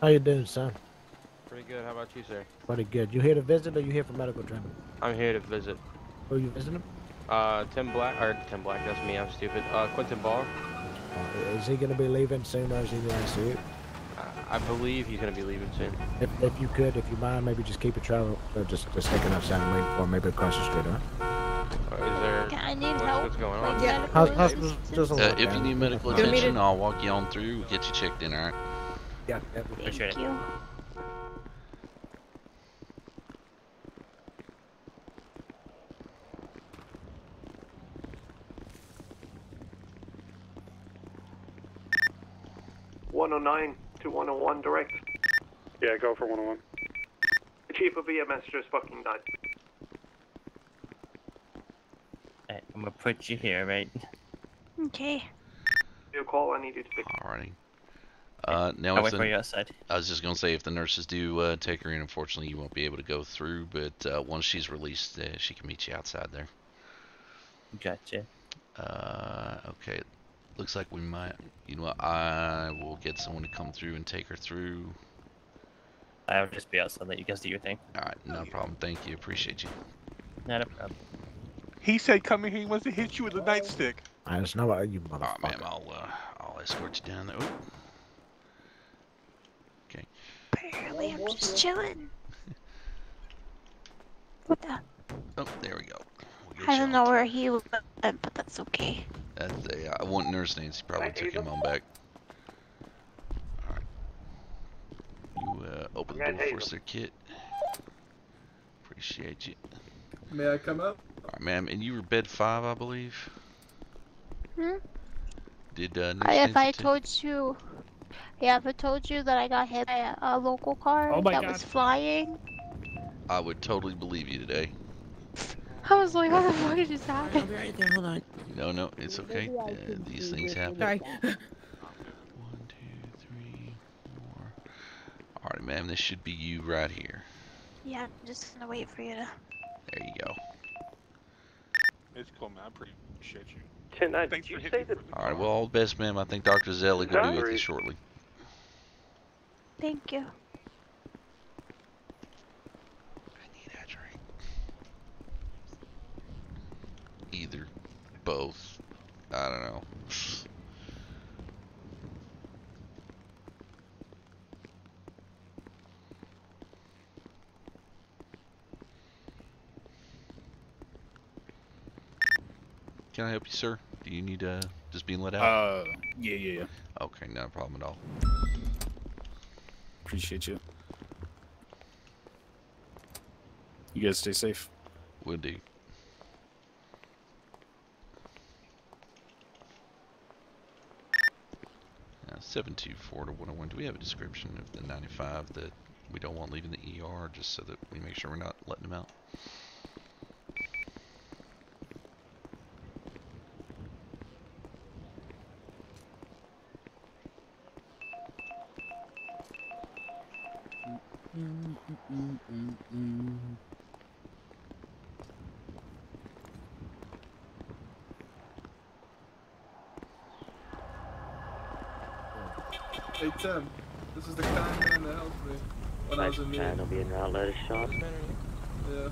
How you doing, son? Pretty good. How about you, sir? Pretty good. You here to visit or you here for medical treatment? I'm here to visit. Who you visiting? Uh, Tim Black, or Tim Black, that's me, I'm stupid. Uh, Quentin Ball. Uh, is he gonna be leaving soon or is he in the ICU? I believe he's gonna be leaving soon. If, if you could, if you mind, maybe just keep it travel, uh, just just sticking outside and waiting for him, maybe across the street, huh? Uh, is there? I need what's, help. What's going on? Yeah. How's, how's, just Uh, if you need medical attention, I'll walk you on through. We'll get you checked in, alright? Yeah, yeah. Appreciate Thank it. you. One oh nine to one oh one direct. Yeah, go for 101. The chief of EMS just fucking died. Alright, I'm gonna put you here, right? Okay. You call, I need you to pick. Alrighty. Uh, now I'll wait the- for you outside. I was just gonna say if the nurses do uh, take her in, unfortunately you won't be able to go through. But uh, once she's released, uh, she can meet you outside there. Gotcha. Uh, okay. Looks like we might. You know what? I will get someone to come through and take her through. I'll just be outside. And let you guys do your thing. All right, no problem. Thank you. Appreciate you. Not a problem. He said come in here, he wants to hit you with a nightstick. I just know what you All right, motherfucker. ma'am. I'll uh, I'll escort you down there. Ooh. Okay. Apparently, I'm just chilling. What the? Oh, there we go. We'll I don't know where he went, but that's okay. That's a, I want Nurse Nancy probably took him on back. Alright. You uh, open the door for Sir Kit. Appreciate you. May I come up? Alright, ma'am, and you were bed five, I believe. Hmm? Did uh, Nurse I, if Nancy I told you, yeah, if I told you that I got hit by a, a local car Oh that God. was flying, I would totally believe you today. I was like, what the fuck just happened? I'll be right there. Hold on. No, no, it's okay. Uh, these things happen. Sorry. One, two, three, four. Alright, ma'am, this should be you right here. Yeah, I'm just gonna wait for you to. There you go. It's cool, man. I appreciate you. Ten nine. Did you say that? Alright, well, all the best, ma'am. I think Dr. Zellig will be with you shortly. Thank you. I need a drink. Either. Both. I don't know. Can I help you, sir? Do you need uh, just being let out? Uh, yeah, yeah, yeah. Okay, not a problem at all. Appreciate you. You guys stay safe. Will do. Uh, 724 to 101. Do we have a description of the 95 that we don't want leaving the ER just so that we make sure we're not letting them out? Hey Tim, this is the kind man that helped me when I was in Trying need. to be an outlet shop. Yeah.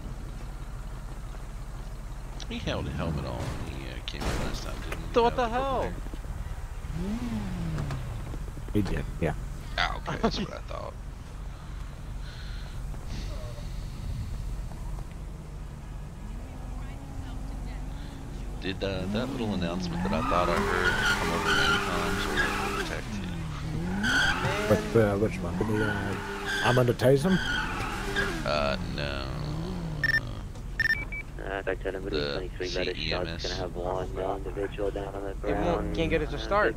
He held a helmet on when he uh, came in last time, didn't he? So what the hell? hair. He did, yeah. Ah, okay, that's what I thought. Did uh, that little announcement that I thought I heard come over many times or protect you? But uh, which one? The, uh, I'm gonna tase him. Uh, no. Uh, back to number The 23 letter CEMS. gonna have one uh, individual down on the It ground. can't get it to Uh, start.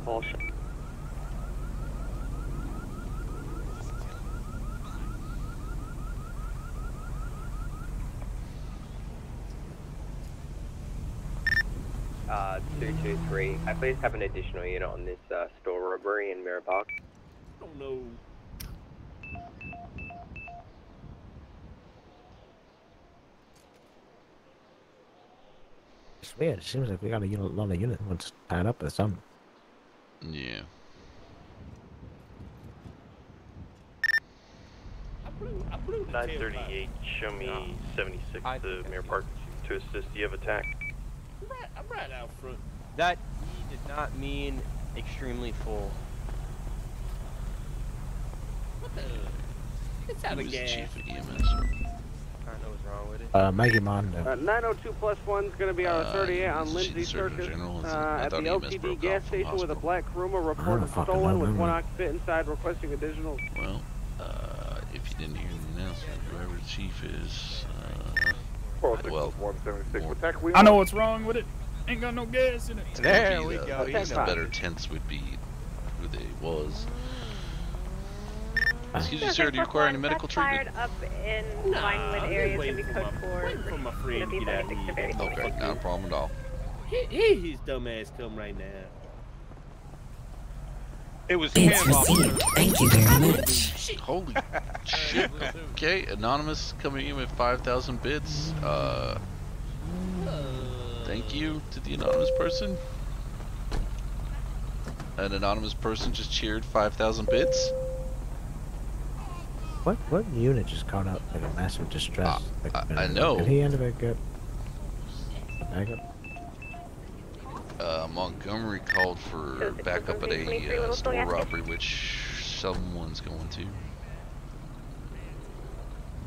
Big ball shot. 223. I please have an additional unit on this uh, store robbery in Mirror Park. Oh no. It's weird. It seems like we got a unit, lot of units ones tied up or something. Yeah. 938, show me 76 to Mirror Park to assist. Do you have attack? I'm right, I'm right out front. That E did not mean extremely full. What the? It's out of Who's the chief of EMS? I don't know what's wrong with it. Uh, make him on. Uh, 902 plus one is going to be on Uh, 38 on he's Lindsay Circus General, uh, at the thought LTD gas off from station with a black Ruma don't reported stolen with don't one occupant inside requesting additional. Well, uh, if you didn't hear the announcement, whoever the chief is, uh, Well, well, 176 more- attack wheel. I know what's wrong with it. Ain't got no gas in it. There maybe we the, go. the He's not- better tense would be who they was. Excuse me, sir, do you require any medical treatment? Fired up in Vinewood area is going to be code 4. Waiting for my It's friend going to to be get out here. Okay, not a problem at all. Here, here his dumb ass come right now. It was It's received. Thank you very much. Holy shit. Okay, anonymous coming in with 5,000 bits. Uh, thank you to the anonymous person. An anonymous person just cheered 5,000 bits. What what unit just caught up like a massive distress? like, I- I know. Did he end up get backup? Uh, Montgomery called for backup at a uh, store robbery, which someone's going to.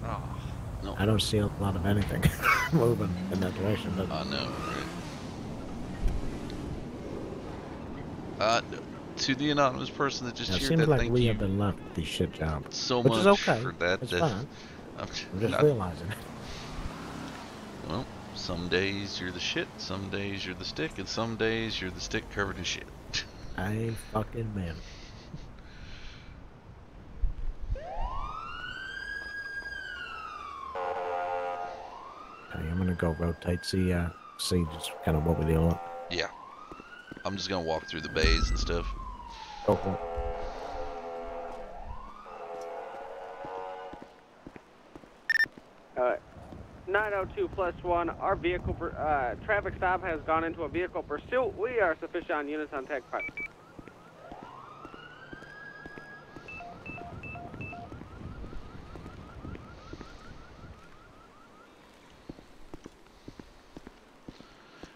Oh, no. I don't see a lot of anything moving in that direction. But I know, right? Uh, to the anonymous person that just it cheered seems that, like thank we you have been left the shit job. so which much is okay. for that. It's that- fine. I'm, I'm just not- realizing. Well, some days you're the shit, some days you're the stick, and some days you're the stick covered in shit. I fucking man. Okay, I'm gonna go rotate, see, uh, see just kind of what we're dealing with. Yeah. I'm just gonna walk through the bays and stuff. Go for. Uh, 902 plus one. Our vehicle per, uh, traffic stop has gone into a vehicle pursuit. We are sufficient on units on tech five.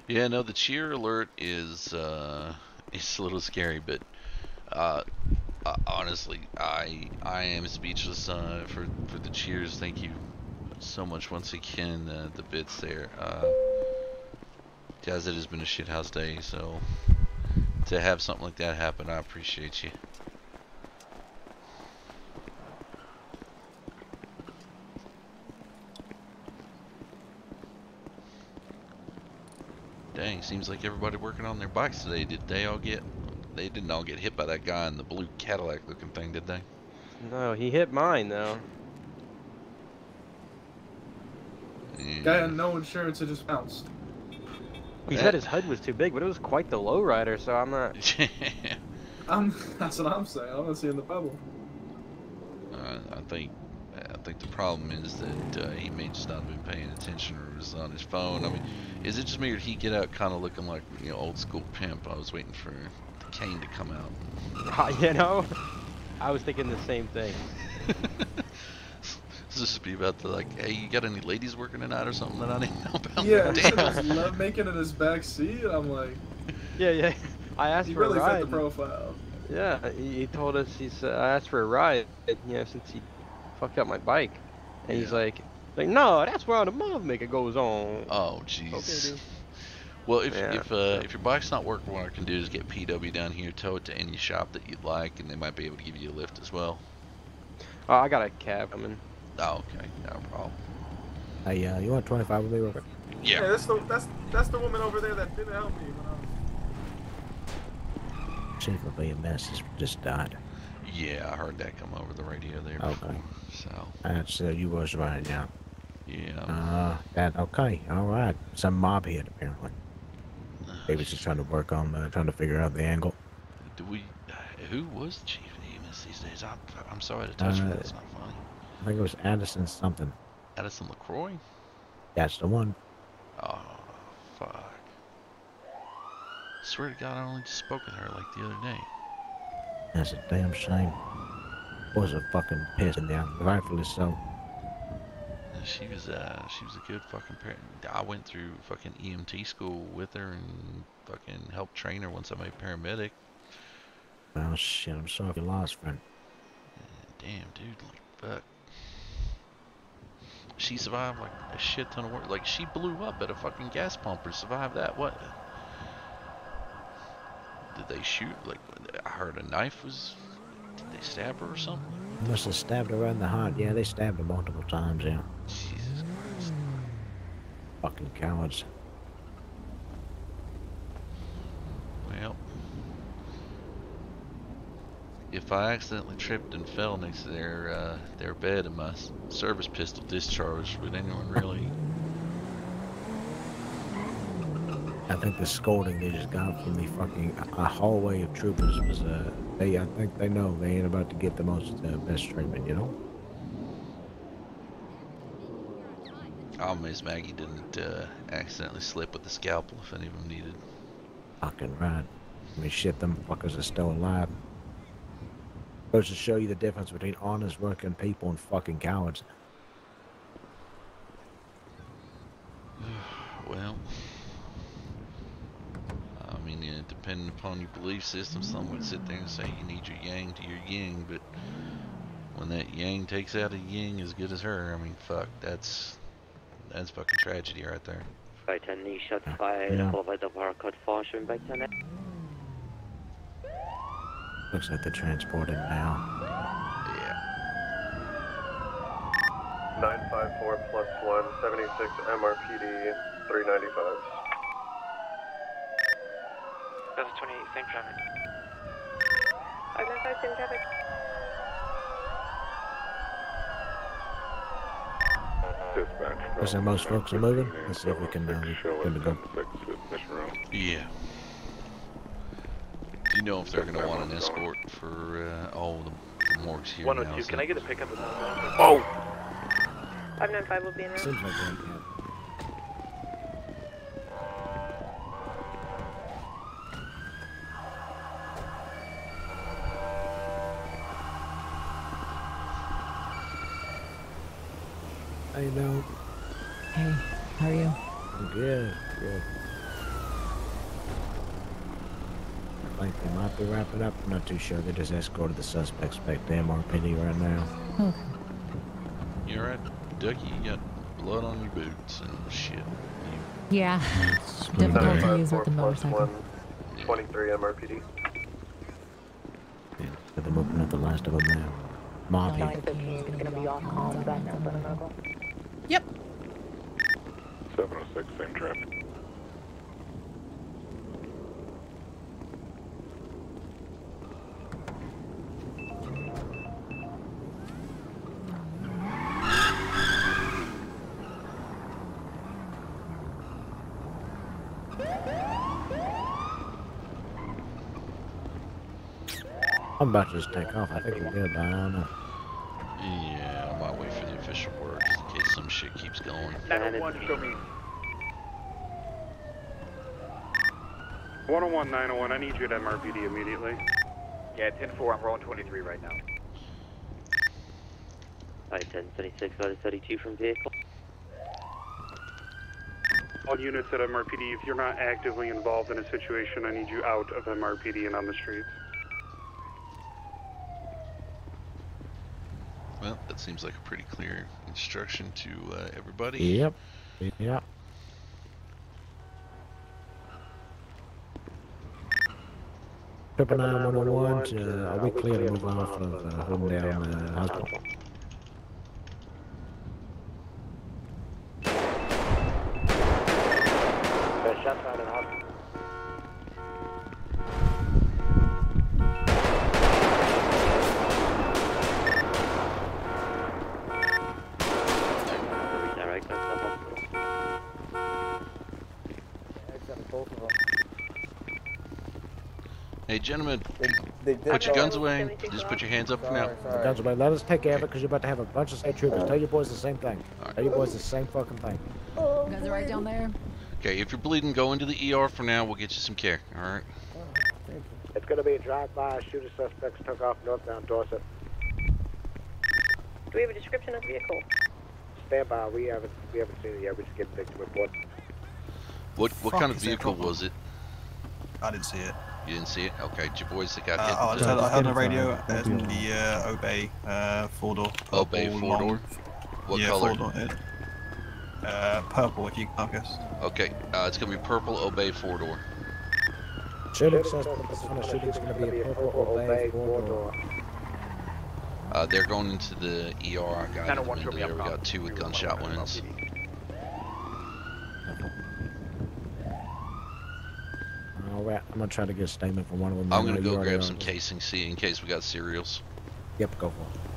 Yeah, no, the cheer alert is uh, it's a little scary, but uh, uh, honestly, I I am speechless uh, for for the cheers. Thank you so much once again, uh, the bits there, uh, guys. It has been a shithouse day, so to have something like that happen, I appreciate you. Dang, seems like everybody working on their bikes today. Did they all get? They didn't all get hit by that guy in the blue Cadillac looking thing, did they? No, he hit mine though. Guy had no insurance, it just bounced. He said his HUD was too big, but it was quite the lowrider, so I'm not. I'm, that's what I'm saying. I'm not seeing the bubble. Uh, I think I think the problem is that uh, he may just not have been paying attention or was on his phone. I mean, is it just me or did he get out kind of looking like you know old school pimp? I was waiting for the cane to come out. you know, I was thinking the same thing. This just be about the like, hey, you got any ladies working tonight or something that I didn't know about? Yeah, he Damn. love making it his back seat. I'm like, Yeah, yeah. I asked he for really a fit ride. the profile. Yeah, he, he told us he's. Uh, I asked for a ride, you know, since he fucked up my bike, and he's like, like, no, that's where the mom maker goes on. Oh, jeez. Okay. Well, if Yeah, if uh, if your bike's not working, what I can do is get PW down here, tow it to any shop that you'd like, and they might be able to give you a lift as well. Oh, I got a cab coming. Oh, okay, no problem. Hey, uh, you want 25 with me real quick? Yeah. that's the that's that's the woman over there that didn't help me when I was. Chief of EMS has just died. Yeah, I heard that come over the radio there Okay. before. So That's, uh, you was right, yeah. yeah. Uh, that, okay, alright. Some mob hit, apparently. They was just trying to work on, uh, trying to figure out the angle. Do we? Uh, who was the chief of EMS these days? I'm I'm sorry to touch Uh, that. It's not funny. I think it was Addison something. Addison Lacroix. That's the one. Oh, fuck. Swear to God, I only just spoke with her like the other day. That's a damn shame. Was a fucking pissing down, rightfully so. She was uh she was a good fucking parent. I went through fucking EMT school with her and fucking helped train her once I made paramedic. Oh shit, I'm sorry you lost, friend. Damn, dude, like fuck. She survived like a shit ton of work. Like she blew up at a fucking gas pump or survived that. What? Did they shoot? Like I heard a knife was. Did they stab her or something? Must have stabbed her in the heart. Yeah, they stabbed her multiple times, yeah. Jesus Christ. Fucking cowards. Well, if I accidentally tripped and fell next to their uh, their bed and my service pistol discharged, would anyone really? I think the scolding they just got from the fucking a hallway of troopers was uh they I think they know they ain't about to get the most uh, best treatment, you know. Oh, Miss Maggie didn't uh, accidentally slip with the scalpel if any of them needed. Fucking right. I mean, shit, them fuckers are still alive. Goes to show you the difference between honest working people and fucking cowards. Well, mean, yeah, depending upon your belief system, some would sit there and say you need your yang to your yin, but when that yang takes out a yin as good as her, I mean, fuck, that's that's fucking tragedy right there. Right, and knee shots fired Yeah. over the Barcode Fortune back to net. Looks like they're transported now. 954 plus 1, 76 MRPD 395. Delta 28, same traffic. Identify same traffic. Dispatch. Looks like most folks are moving. Let's see if we can uh, we good to go. Yeah. Do you know if they're gonna want an escort for uh, all the, the morgues here now? 102, is can I get a pickup of Oh! 595 will be in Seems How you doing? Hey, how are you? I'm good, good. I think they might be wrapping up. I'm not too sure. They just escorted the suspects back to MRPD right now. Okay. You alright, Ducky? You got blood on your boots and shit. Yeah. pretty bad. Difficulties with 954 the plus motorcycle. 1, 23 MRPD. But they're moving up the last of them now. Mob here. 915 is gonna be on call back now for the medical. Yep. 706, same traffic. I'm about to just take off. I think we're good, but I don't know. Yeah, I might wait for the official word just in case some shit keeps going. 901, show me. 101, 901, I need you at MRPD immediately. Yeah, 10-4, I'm rolling 23 right now. Right, 1036 out of 32 from vehicle. All units at MRPD, if you're not actively involved in a situation, I need you out of MRPD and on the streets. Well, seems like a pretty clear instruction to uh, everybody. Yep. Yep. Triple nine one oh one. uh, Are we clear to move off of uh, Homedale uh, Hospital? Uh, shots out in the hospital. Redirect back to the hospital. both of them. Hey, gentlemen, they did put your guns away. Just put your hands up for now. Guns away. Let us take care of it because you're about to have a bunch of state troopers. Tell your boys the same thing. Tell your boys the same fucking thing. You guys are right down there. Okay, if you're bleeding, go into the ER for now. We'll get you some care. All right. It's going to be a drive-by. Shooter suspects took off northbound Dorset. Do we have a description of the vehicle? stand by. We haven't we haven't seen it yet. We're just getting victim report. What what Fuck, kind of is there a vehicle was it? I didn't see it. You didn't see it? Okay, did your boys that got Uh, hit? oh, I just heard, the- I heard on the radio uh, the uh, Obey uh, four door. Obey four door. What yeah, color? Four door. Uh, purple, if you Marcus. Okay, uh, it's gonna be purple Obey four door. Shooting suspect, the son shooting's gonna be a purple obey four door. Uh, they're going into the ER. I got 901 them show into there. We got two with gunshot on wounds. Gonna try to get a statement from one of them. I'm gonna go grab some casing, see in case we got cereals. Yep, go for it.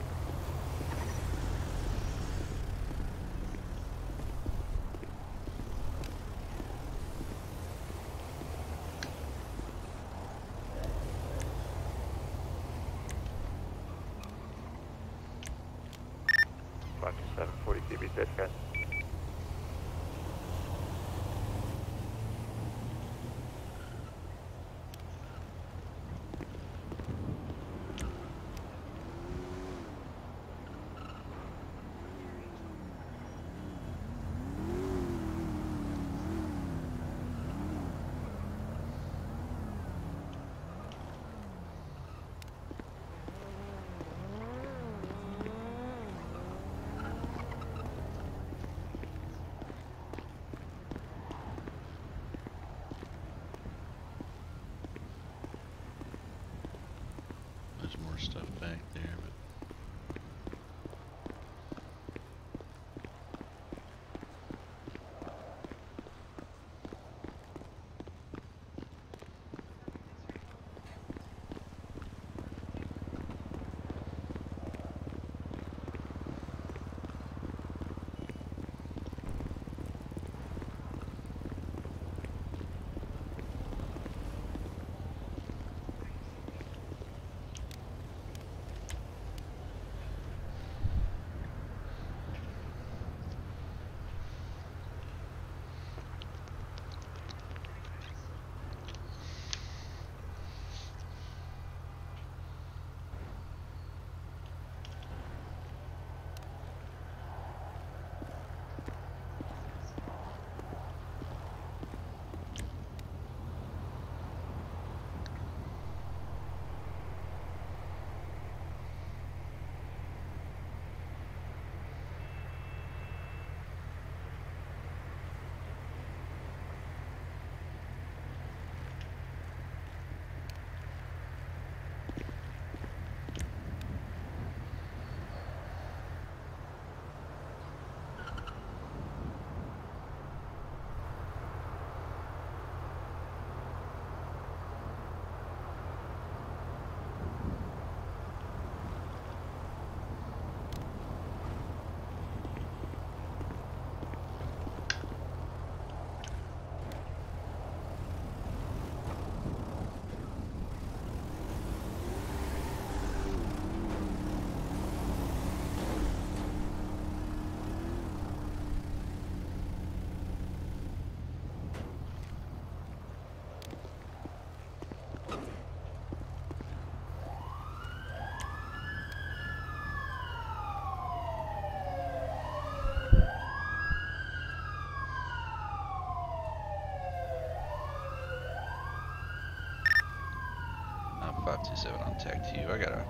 127 on Tech to you. I got a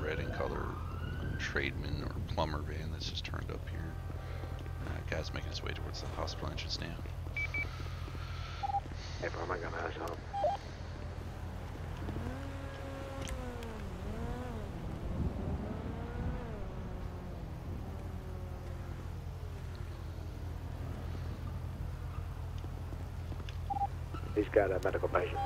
red and color tradesman or plumber van that's just turned up here. Uh, guy's making his way towards the hospital entrance now. Hey, bro, am I gonna ask? He's got a medical patient.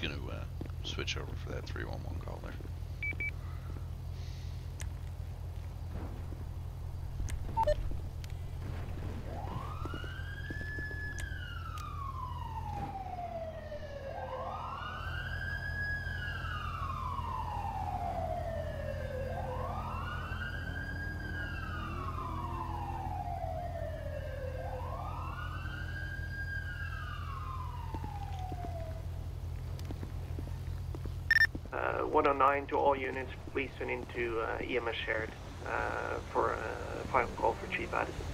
Just gonna uh, switch over for that 311 call there. Uh, 109 to all units, please tune into uh, EMS shared uh, for a final call for Chief Addison.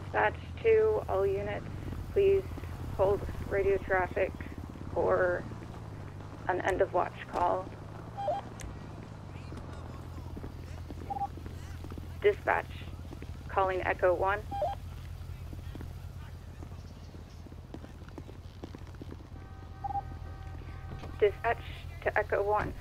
Dispatch to all units, please hold radio traffic for an end of watch call. Dispatch calling Echo 1. Dispatch to Echo 1.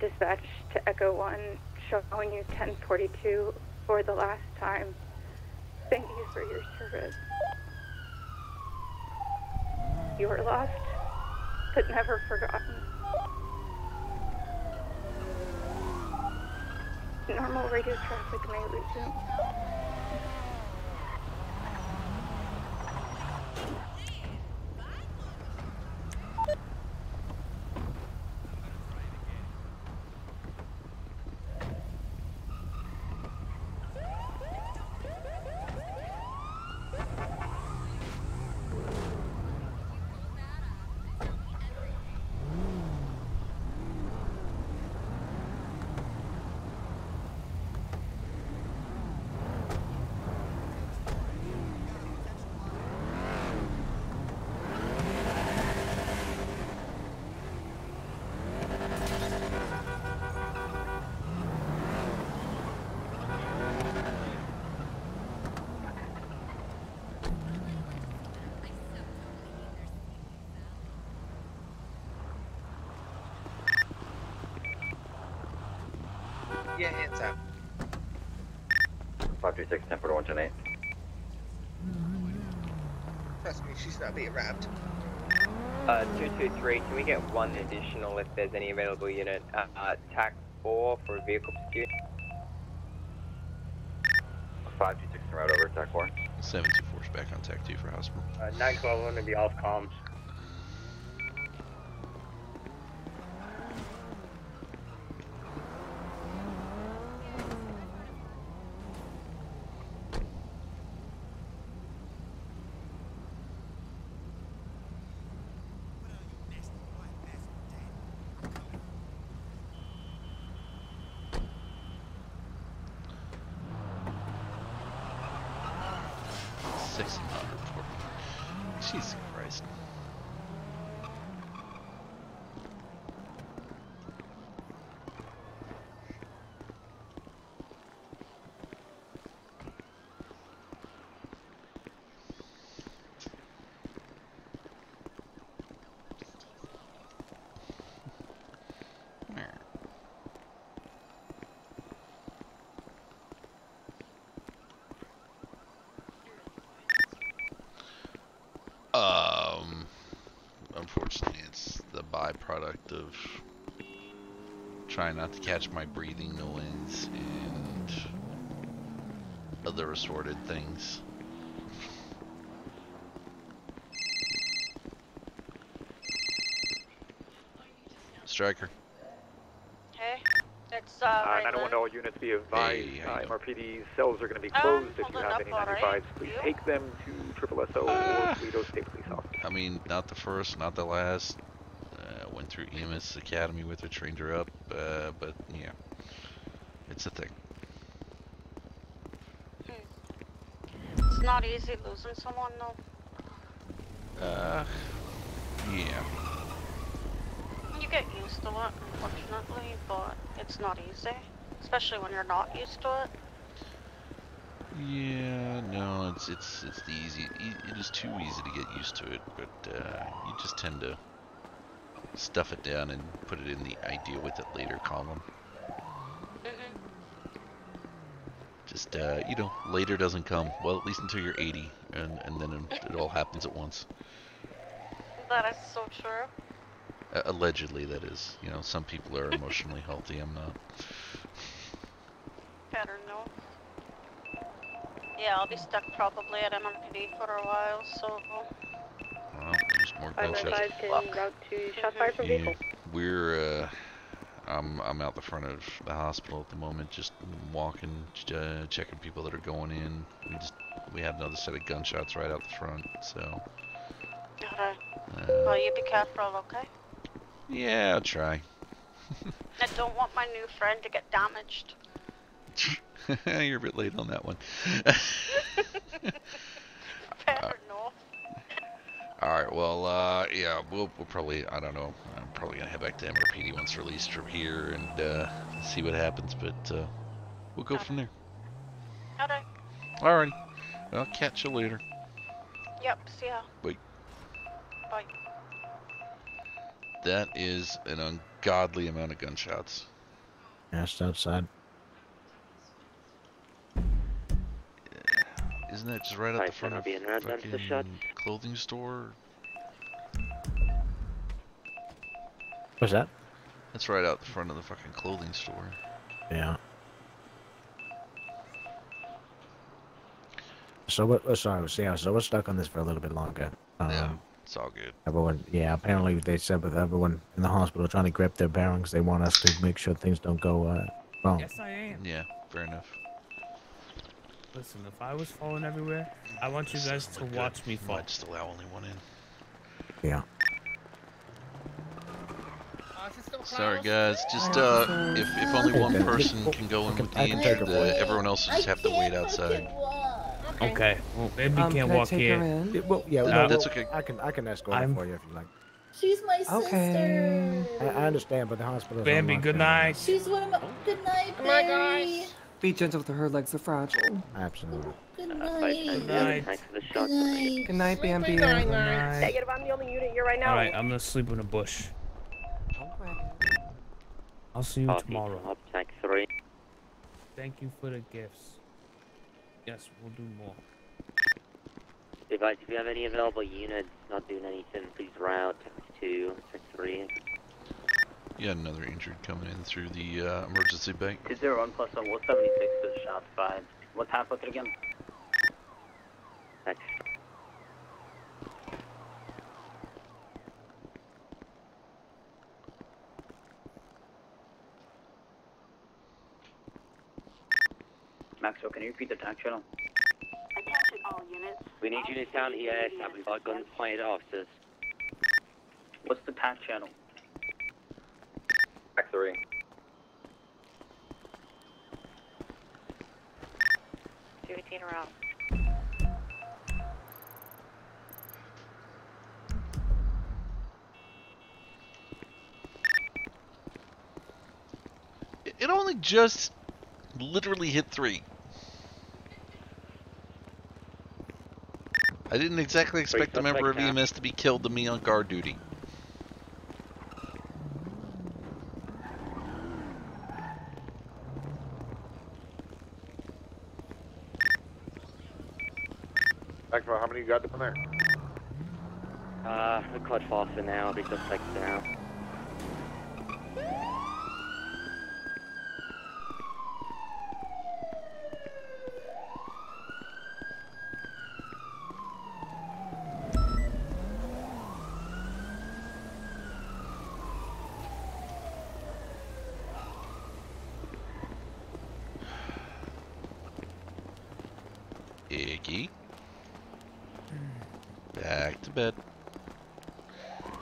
Dispatch to Echo 1, showing you 1042 for the last time. Thank you for your service. You are lost, but never forgotten. Normal radio traffic may resume. Yeah, hands up. 536 10 for 128. Trust me, she's not being robbed. Uh, 223, can we get one additional if there's any available unit? Uh, uh TAC 4 for vehicle pursuit. 526 en route over, TAC 4. 724's back on TAC 2 for hospital. Uh, 912, I'm gonna be off comms. Six hundred. Jesus Christ. Um, unfortunately, it's the byproduct of trying not to catch my breathing noise and other assorted things. Stryker. Hey, it's uh, Uh, right 911 all units be advised. Hey, uh, MRPD cells are going to be Um, closed. if you have any all right. 95s, please take them to Triple SO Ah. or Toledo State Police Office. I mean, not the first, not the last. Uh, went through EMS Academy with her, trained her up, uh, but yeah, it's a thing. It's not easy losing someone though. Uh, yeah. You get used to it, unfortunately, but it's not easy. Especially when you're not used to it. Yeah, no, it's it's it's the easy. e- It is too easy to get used to it, but uh, you just tend to stuff it down and put it in the I deal with it later column. Just uh, you know, later doesn't come. Well, at least until you're 80, and and then it all happens at once. That is so true. Uh, allegedly, that is. You know, some people are emotionally healthy. I'm not. Better know. Yeah, I'll be stuck probably at MMPD for a while, so. Well, there's more Five gunshots. five can route to shot fire from Yeah, vehicle. we're uh, I'm I'm out the front of the hospital at the moment, just walking, uh, checking people that are going in. We just we had another set of gunshots right out the front, so Okay. uh, Well, you be careful, okay? yeah, I'll try. I don't want my new friend to get damaged. You're a bit late on that one. Better know. All right, well, uh, yeah, we'll, we'll probably, I don't know, I'm probably gonna head back to MRPD once released from here and uh, see what happens, but uh, we'll go from there. Okay. Alrighty, I'll catch you later. Yep, see ya. Bye. Bye. That is an ungodly amount of gunshots. Just outside. Isn't that just right out the front of being red, that's the fucking clothing store? What's that? That's right out the front of the fucking clothing store. Yeah. So what? Sorry, so yeah. So we're stuck on this for a little bit longer. Um, Yeah, it's all good. Everyone, yeah. Apparently, they said with everyone in the hospital trying to grip their bearings, they want us to make sure things don't go uh, wrong. Yes, I am. Yeah, fair enough. Listen, if I was falling everywhere, I want you guys to watch me fall. Might just allow only one in. Yeah. Sorry guys, just uh, if, if only one person can go in with the I injured, uh, everyone else will just have to wait outside. Okay. Well, baby Um, can't can walk here. her in? Well, yeah, No, no, that's okay. I can I can escort I'm- for you if you like. She's my sister. Okay. I, I understand, but the hospital. Bambi, good night. She's one of my. Good night, Oh my Barry. Be gentle with her. Her legs are fragile. Absolutely. Good Good night. night. Thanks for the Good shot. night. Good night, Bambi. Good night. Negative, I'm the only unit here right now. Alright, I'm gonna sleep in a bush. I'll see you Copy. tomorrow. Up tank three. Thank you for the gifts. Yes, we'll do more. Advise if you have any available units not doing anything, please route tank two, tank three. You had another injured coming in through the uh, emergency bank. 201 plus on 176 for the shot five. What time book it again? Thanks. Maxwell, can you repeat the tank channel? Attention all units. We need units down EIS, have we got guns pointed at officers. What's the tank channel? Back three. Two eighteen around. It- It only just literally hit three. I didn't exactly expect a member of. EMS to be killed to me on guard duty. Maxwell, how many you got down there? Uh, we caught Foster now, be suspect now. Icky. Back to bed.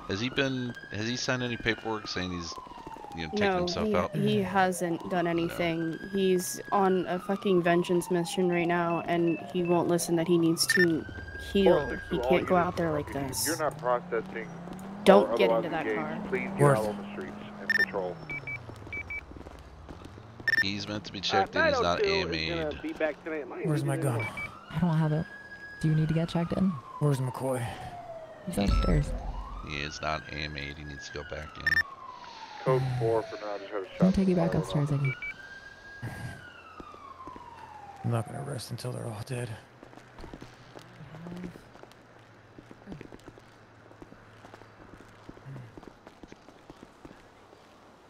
Has he been? Has he signed any paperwork saying he's, you know, taking No, himself he, out? he hasn't done anything. He's on a fucking vengeance mission right now, and he won't listen that he needs to heal. He can't go out there like this. You're not processing. Don't get into that engaged. car. Please get Worth. out on the streets and patrol. He's meant to be checked in. He's not AMA'd. Be back tonight. Mine Where's my gun? I don't have it. Do you need to get checked in? Where's McCoy? He's upstairs. He is not AMA'd. He needs to go back in. Code 4 for now. Just had a shot. I'll take you back upstairs, Iggy. I'm not gonna rest until they're all dead. Hmm.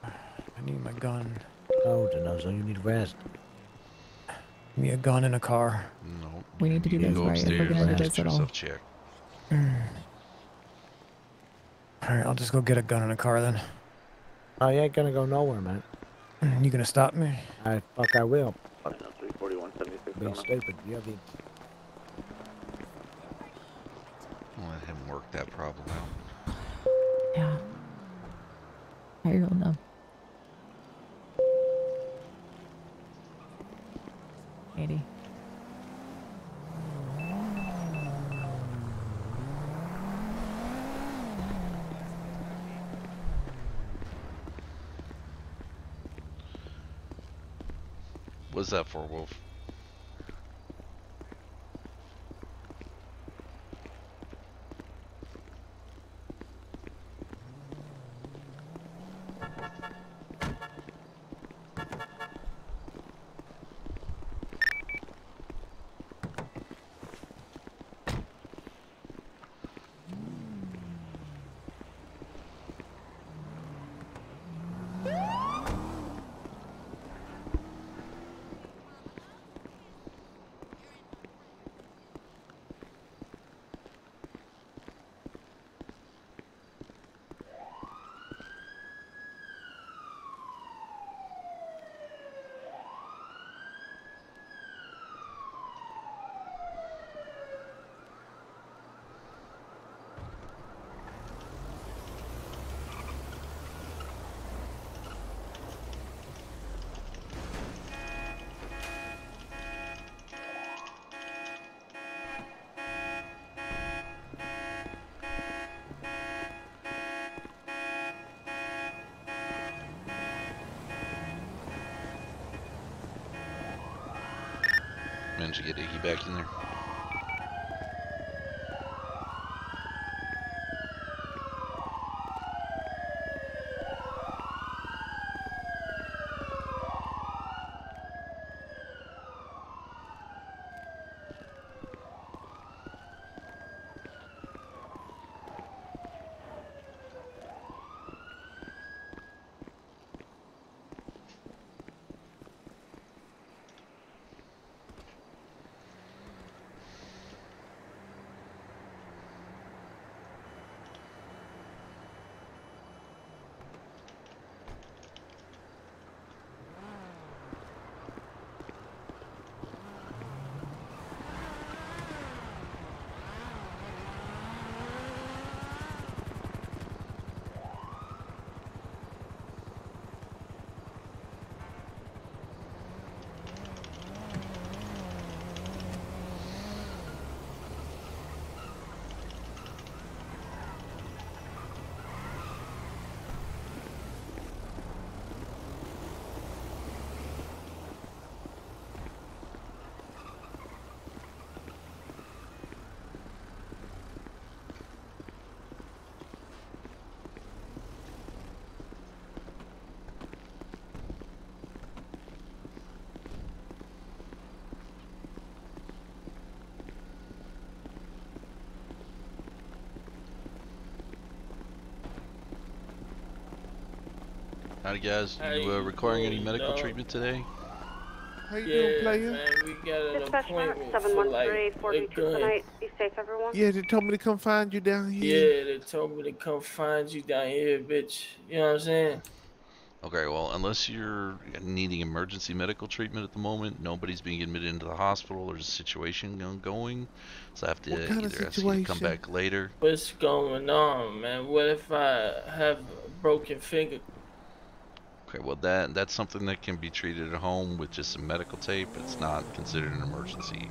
I need my gun. Oh, Denozo, you need rest. Give me a gun in a car. No. We need to do this right if we're gonna do this at all. Alright, I'll just go get a gun in a car then. Oh, you ain't gonna go nowhere, man. Mm, you gonna stop me? I fuck, I will. 341, 76 Being stupid. You have the. Let him work that problem out. Yeah. How you going though? Eighty. What's that for, Wolf? Howdy guys, you uh, requiring any medical treatment today? How you yeah, doing, player? man, we got an Dispatch appointment seven for like three four a two gun. tonight. Be safe, everyone. Yeah, they told me to come find you down here. Yeah, they told me to come find you down here, bitch. You know what I'm saying? Okay, well, unless you're needing emergency medical treatment at the moment, nobody's being admitted into the hospital. There's a situation ongoing, so I have to What kind either ask you to come back later. What's going on, man? What if I have a broken finger? Okay, well, that that's something that can be treated at home with just some medical tape. It's not considered an emergency.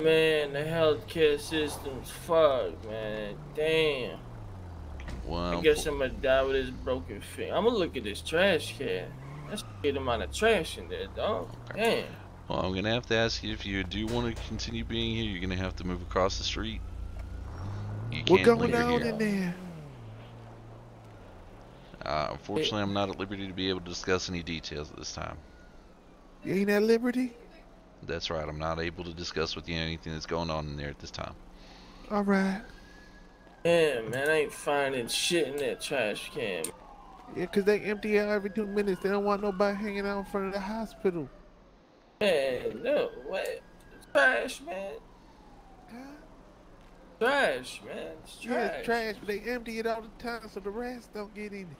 Man, the healthcare system's fucked, man. Damn. Well, I guess I'm gonna die with this broken finger. I'm gonna look at this trash can. That's a good amount of trash in there, dog. Damn. Well, I'm gonna have to ask you if you do want to continue being here. You're gonna have to move across the street. You What can't going linger on here. in there? Uh, unfortunately, I'm not at liberty to be able to discuss any details at this time. You ain't at liberty? That's right. I'm not able to discuss with you anything that's going on in there at this time. All right. Damn, man, I ain't finding shit in that trash can. Yeah, 'cause they empty out every two minutes. They don't want nobody hanging out in front of the hospital. Man, no, what? Trash, man. Trash, man. It's trash. Yeah, it's trash, but they empty it all the time so the rats don't get in it.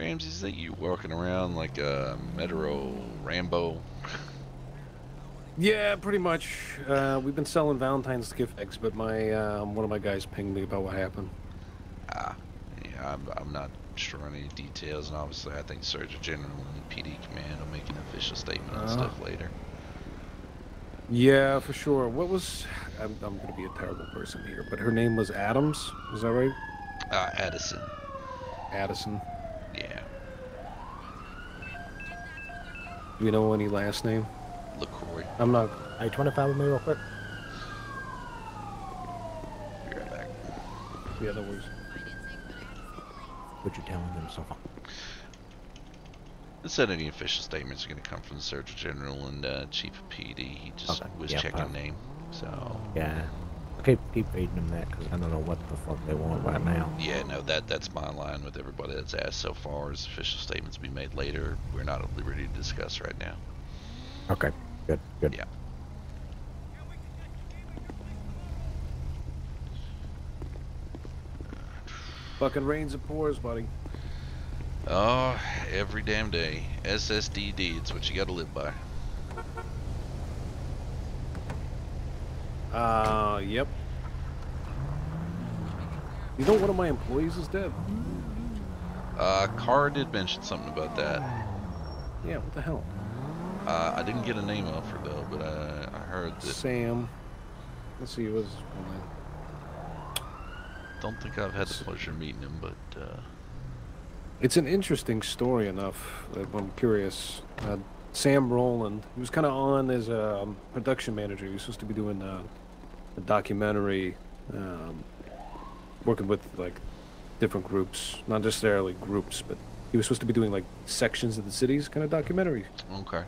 Ramsey, is that you walking around like a Metro Rambo? Yeah, pretty much. Uh, we've been selling Valentine's gift eggs, but my um, one of my guys pinged me about what happened. Ah, yeah, I'm, I'm not sure on any details, and obviously I think Surgeon General and PD Command will make an official statement on Uh. stuff later. Yeah, for sure. What was? I'm, I'm gonna be a terrible person here, but her name was Adams. Is that right? Uh, Addison. Addison. Yeah. Do you know any last name? LaCroix. I'm not. Hey, 25 with me real quick. Be right back. Yeah, no worries. What you telling them so far? It said any official statements are going to come from the Surgeon General and uh, Chief of PD. He just Okay, was yeah, checking perfect. name. So Yeah. Okay, keep feeding them that because I don't know what the fuck they want right now. yeah, no, that that's my line with everybody that's asked so far. Is official statements be made later? We're not at liberty to discuss right now. Okay, good, good. Yeah. Fucking rains and pours, buddy. Oh, every damn day. SSDD, it's what you got to live by. Uh, yep. You know, one of my employees is dead. Uh, Carr did mention something about that. Yeah, what the hell? Uh, I didn't get a name off her though, but uh, I heard that. Sam. Let's see, what's his full name? Don't think I've had the pleasure of meeting him, but uh, It's an interesting story enough. I'm curious. Uh, Sam Rowland, he was kind of on as a um, production manager. He was supposed to be doing uh, a documentary, um, working with like different groups, not necessarily groups, but he was supposed to be doing like sections of the cities kind of documentary. okay.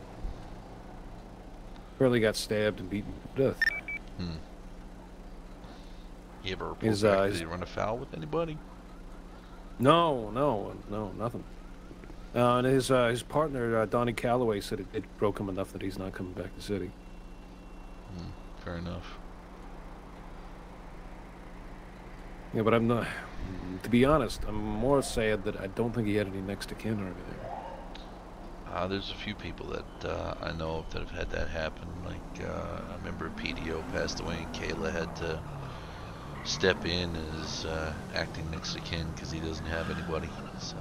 Apparently got stabbed and beaten to death. Hmm. You ever report His, back uh, his- he run afoul with anybody? No, no, no, nothing. Uh, and his uh, his partner uh, Donnie Calloway said it, it broke him enough that he's not coming back to the city. Hmm. Fair enough. Yeah, but I'm not. To be honest, I'm more sad that I don't think he had any next to kin or anything. Uh, there's a few people that uh, I know of that have had that happen. Like uh, I remember PDO passed away, and Kayla had to step in as uh, acting next to kin because he doesn't have anybody. So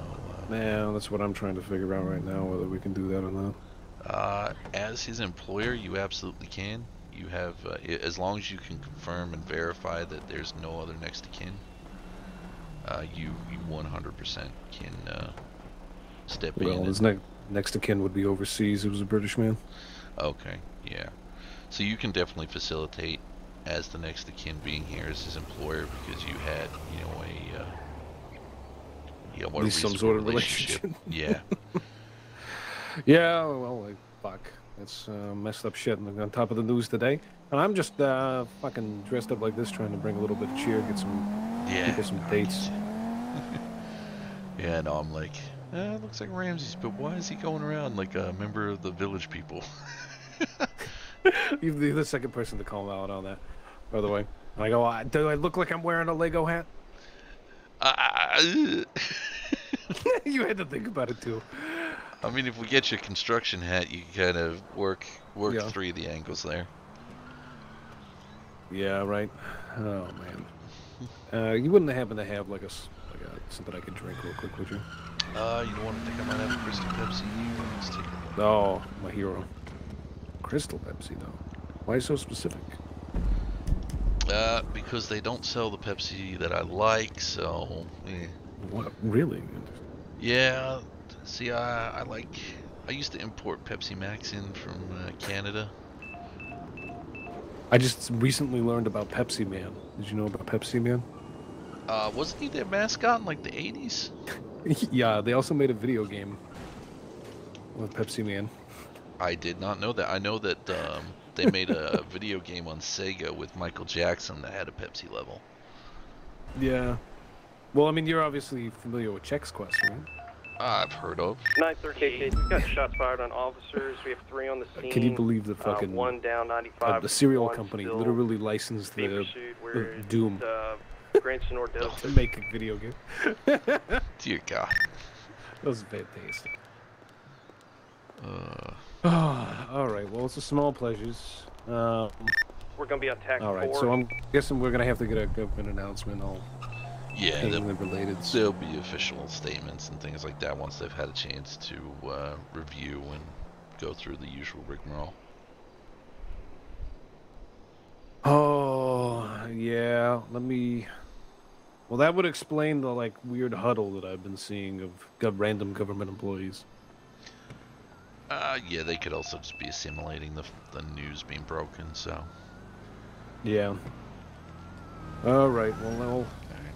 Man, that's what I'm trying to figure out right now whether we can do that or not. Uh, as his employer, you absolutely can. You have, uh, as long as you can confirm and verify that there's no other next to kin, uh, you you 100% can uh, step in. Well, his ne- next to kin would be overseas. It was a British man. Okay, yeah. So you can definitely facilitate as the next of kin being here as his employer because you had, you know, a, uh, you know, At what a least some sort of relationship. yeah. Yeah, well, like, fuck. That's uh, messed up shit on top of the news today. And I'm just uh, fucking dressed up like this trying to bring a little bit of cheer, get some Yeah. people some dates. Yeah, no, I'm like, Uh, looks like Ramses, but why is he going around like a member of the village people? You're the second person to call out on that, by the way. And I go, "Uh, do I look like I'm wearing a Lego hat? you had to think about it too. I mean, if we get your construction hat, you can kind of work work Yeah. three of the angles there. Yeah, right. Oh man. Uh, you wouldn't happen to have like a s- like a, something I could drink real quick, would you? Uh, you don't want to think I might have a Crystal Pepsi. Let's take a look. Oh, my hero. Crystal Pepsi though. Why so specific? Uh, because they don't sell the Pepsi that I like, so. Eh. What? Really? Yeah. See, I I like. I used to import Pepsi Max in from uh, Canada. I just recently learned about Pepsi Man. Did you know about Pepsi Man? Uh, wasn't he their mascot in like the 80s? yeah, they also made a video game with Pepsi Man. I did not know that. I know that um, they made a video game on Sega with Michael Jackson that had a Pepsi level. Yeah. Well, I mean, you're obviously familiar with Chex Quest, right? I've heard of. 938, we've got shots fired on officers. We have three on the scene. Can you believe the Uh, fucking one down, uh, 95. the cereal company literally licensed the, pursued. the Doom Uh, to make a video game. Dear God. That was fantastic. Uh, all right. Well, it's a small pleasures. Um, We're gonna be on tack all right. four. So I'm guessing we're gonna have to get a government announcement. All yeah, there'll, related. there'll be official statements and things like that once they've had a chance to uh, review and go through the usual rigmarole. Oh, yeah. Let me. Well, that would explain the like weird huddle that I've been seeing of gov- random government employees. Uh, yeah, they could also just be assimilating the, the news being broken, so. Yeah. All right. Well, I'll,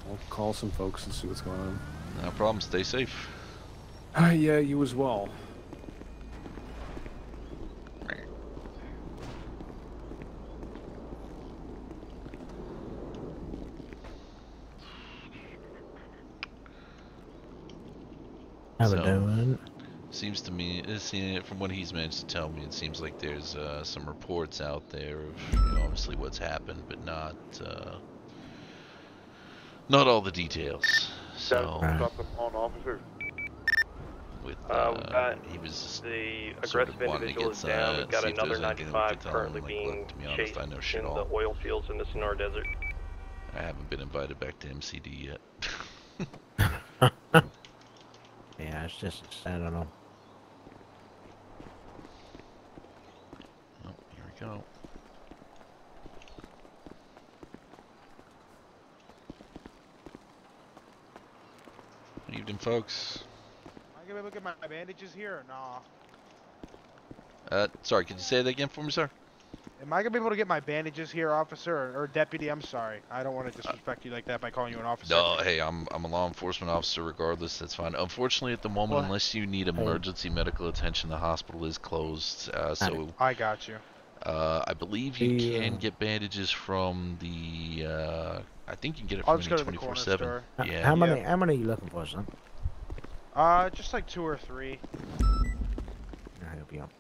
I'll call some folks and see what's going on. No problem. Stay safe. Ah, yeah, you as well. How So- we doing? Seems to me, uh, seeing it from what he's managed to tell me, it seems like there's uh, some reports out there of, you know, obviously what's happened, but not, uh, not all the details. So, Stop them on officer. with, Uh, uh, he was the sort of aggressive wanting to individual is down. uh, We've got another there's anything we 95 could tell him, currently like, being look, to be honest, chased I know shit in all. the oil fields in the Senora Desert. I haven't been invited back to MCD yet. Yeah, it's just I don't know. Oh, here we go. Evening, folks. Am I gonna look at my bandages here or nah? Uh, sorry, could you say that again for me, sir? Am I gonna be able to get my bandages here, officer or, or deputy? I'm sorry. I don't want to disrespect you like that by calling you an officer. No, hey, I'm I'm a law enforcement officer. Regardless, that's fine. Unfortunately, at the moment, Well- unless you need emergency medical attention, the hospital is closed. Uh, so I got you. uh, I believe you The, can uh, get bandages from the. I think you can get it I'll from any go to the corner 24/7. Yeah. How many? How many are you looking for, son? Uh, just like two or three. I'll help you out.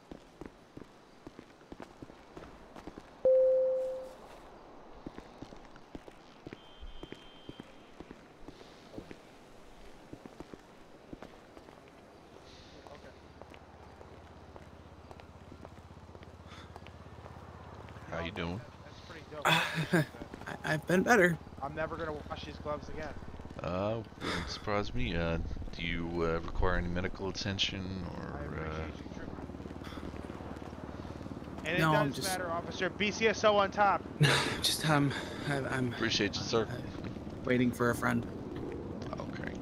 How you doing? That's pretty dope. I, I've been better. I'm never gonna wash these gloves again. Uh, wouldn't surprise me. Uh, do you uh, require any medical attention or? Uh... And No, it I'm just- matter, officer. BCSO on top. Just um, I, I'm Appreciate you, sir. waiting for a friend. Okay.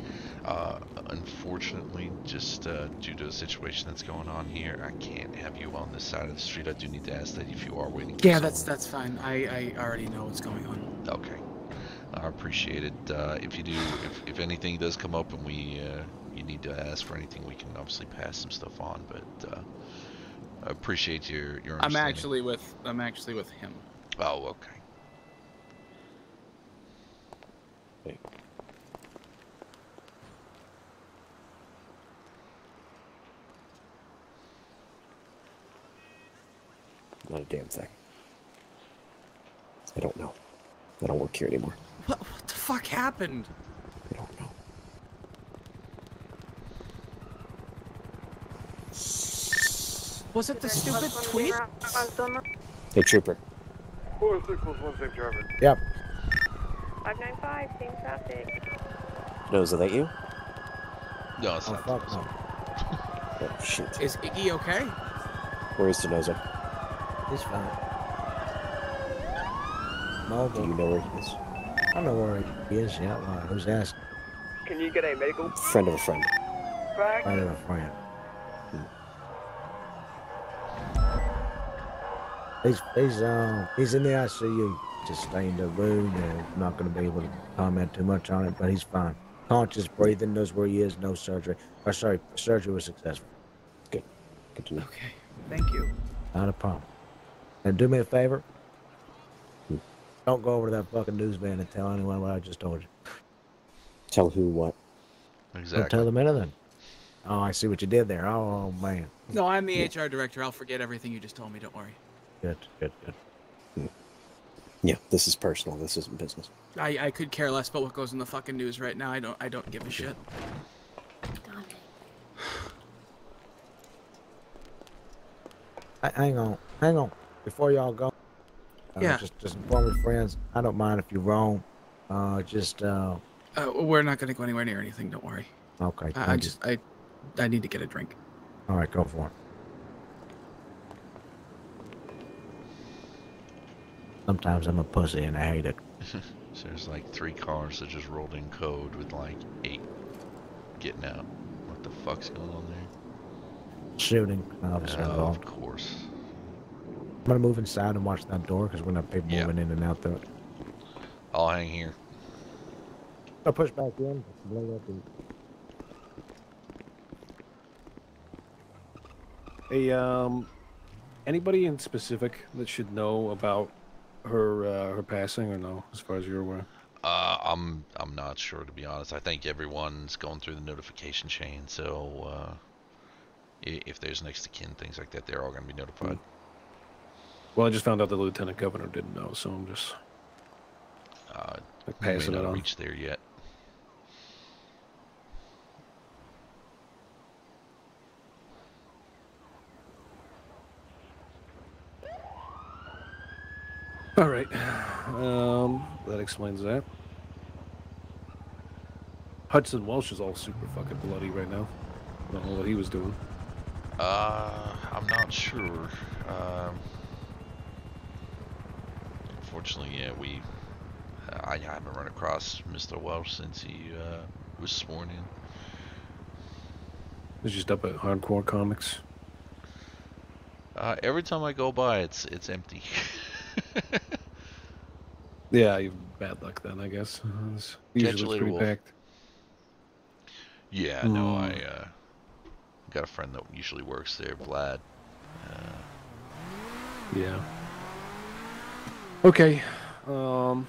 Uh, unfortunately, just uh, due to the situation that's going on here, I can't have you on this side of the street. I do need to ask that if you are waiting. For Yeah, someone. that's that's fine. I I already know what's going on. Okay. I appreciate it. Uh, if you do, if, if anything does come up and we uh, you need to ask for anything, we can obviously pass some stuff on. But uh, I appreciate your your. I'm actually with I'm actually with him. Oh, okay. Wait. Not a damn thing. I don't know. I don't work here anymore. What, what the fuck happened? I don't know. Was it the stupid tweet? Hey, Trooper. Four six one one same German. Yep. 595, same traffic. No, is that you? No, it's Oh, not. fuck no. Oh, shit. Is Iggy okay? Where is Denozo? He's fine. Do you know where he is? I don't know where he is yet. Why? Who's asking? Can you get a medical Friend of a friend. back? Right of a friend. He's he's um he's in the ICU. Sustained a wound and I'm not gonna be able to comment too much on it, but he's fine. Conscious, breathing, knows where he is, no surgery. Or sorry, surgery was successful. Good. Good to know. Okay. Thank you. Not a problem. And do me a favor. Don't go over to that fucking news van and tell anyone what I just told you. Tell who what? Exactly. Don't tell them anything. Oh, I see what you did there. Oh, man. No, I'm the HR director. I'll forget everything you just told me. Don't worry. Good, good, good. Hmm. Yeah, this is personal. This isn't business. I, I could care less about what goes in the fucking news right now. I don't I don't give a shit. H- Hang on, hang on. Before y'all go, Yeah. just just inform your friends. I don't mind if you roam. Uh, just uh, Uh, we're not gonna go anywhere near anything. Don't worry. okay. I, I just I I need to get a drink. All right, go for it. Sometimes I'm a pussy and I hate it. so there's like three cars that just rolled in code with like eight getting out. What the fuck's going on there? Shooting, officer involved. of course. I'm gonna move inside and watch that door because we're not people moving in and out there. I'll hang here. I'll push back in. Blow up the Hey, um, anybody in specific that should know about her uh, her passing or no, as far as you're aware? Uh, I'm I'm not sure to be honest. I think everyone's going through the notification chain, so uh, if there's next to kin things like that, they're all going to be notified. Well, I just found out the lieutenant governor didn't know, so I'm just Uh, like, passing it on. reach there yet. All right, um, that explains that. Hudson Welsh is all super fucking bloody right now. I don't know what he was doing. Uh, I'm not sure. Um, unfortunately, yeah, we. I haven't run across Mr. Welsh since he uh, was sworn in. He's just up at Hardcore Comics. Uh, every time I go by, it's it's empty. Yeah, you bad luck then, I guess. Uh, It's usually pretty Wolf. packed. yeah, no, Mm. I uh, got a friend that usually works there, Vlad. Uh, Yeah. Okay. Um.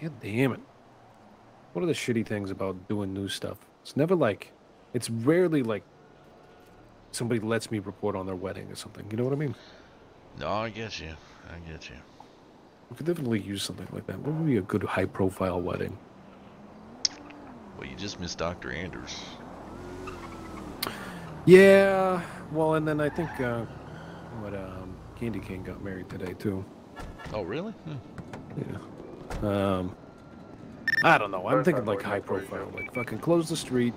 God damn it. What are the shitty things about doing new stuff? It's never like, it's rarely like somebody lets me report on their wedding or something. You know what I mean? no, I get you. I get you. We could definitely use something like that. What would be a good high profile wedding? Well, you just missed Dr. Anders. Yeah. Well, and then I think, uh, what, um, Candy King got married today too. Oh, really? Hmm. Yeah. Um, I don't know. I'm thinking like high profile, like fucking close the street,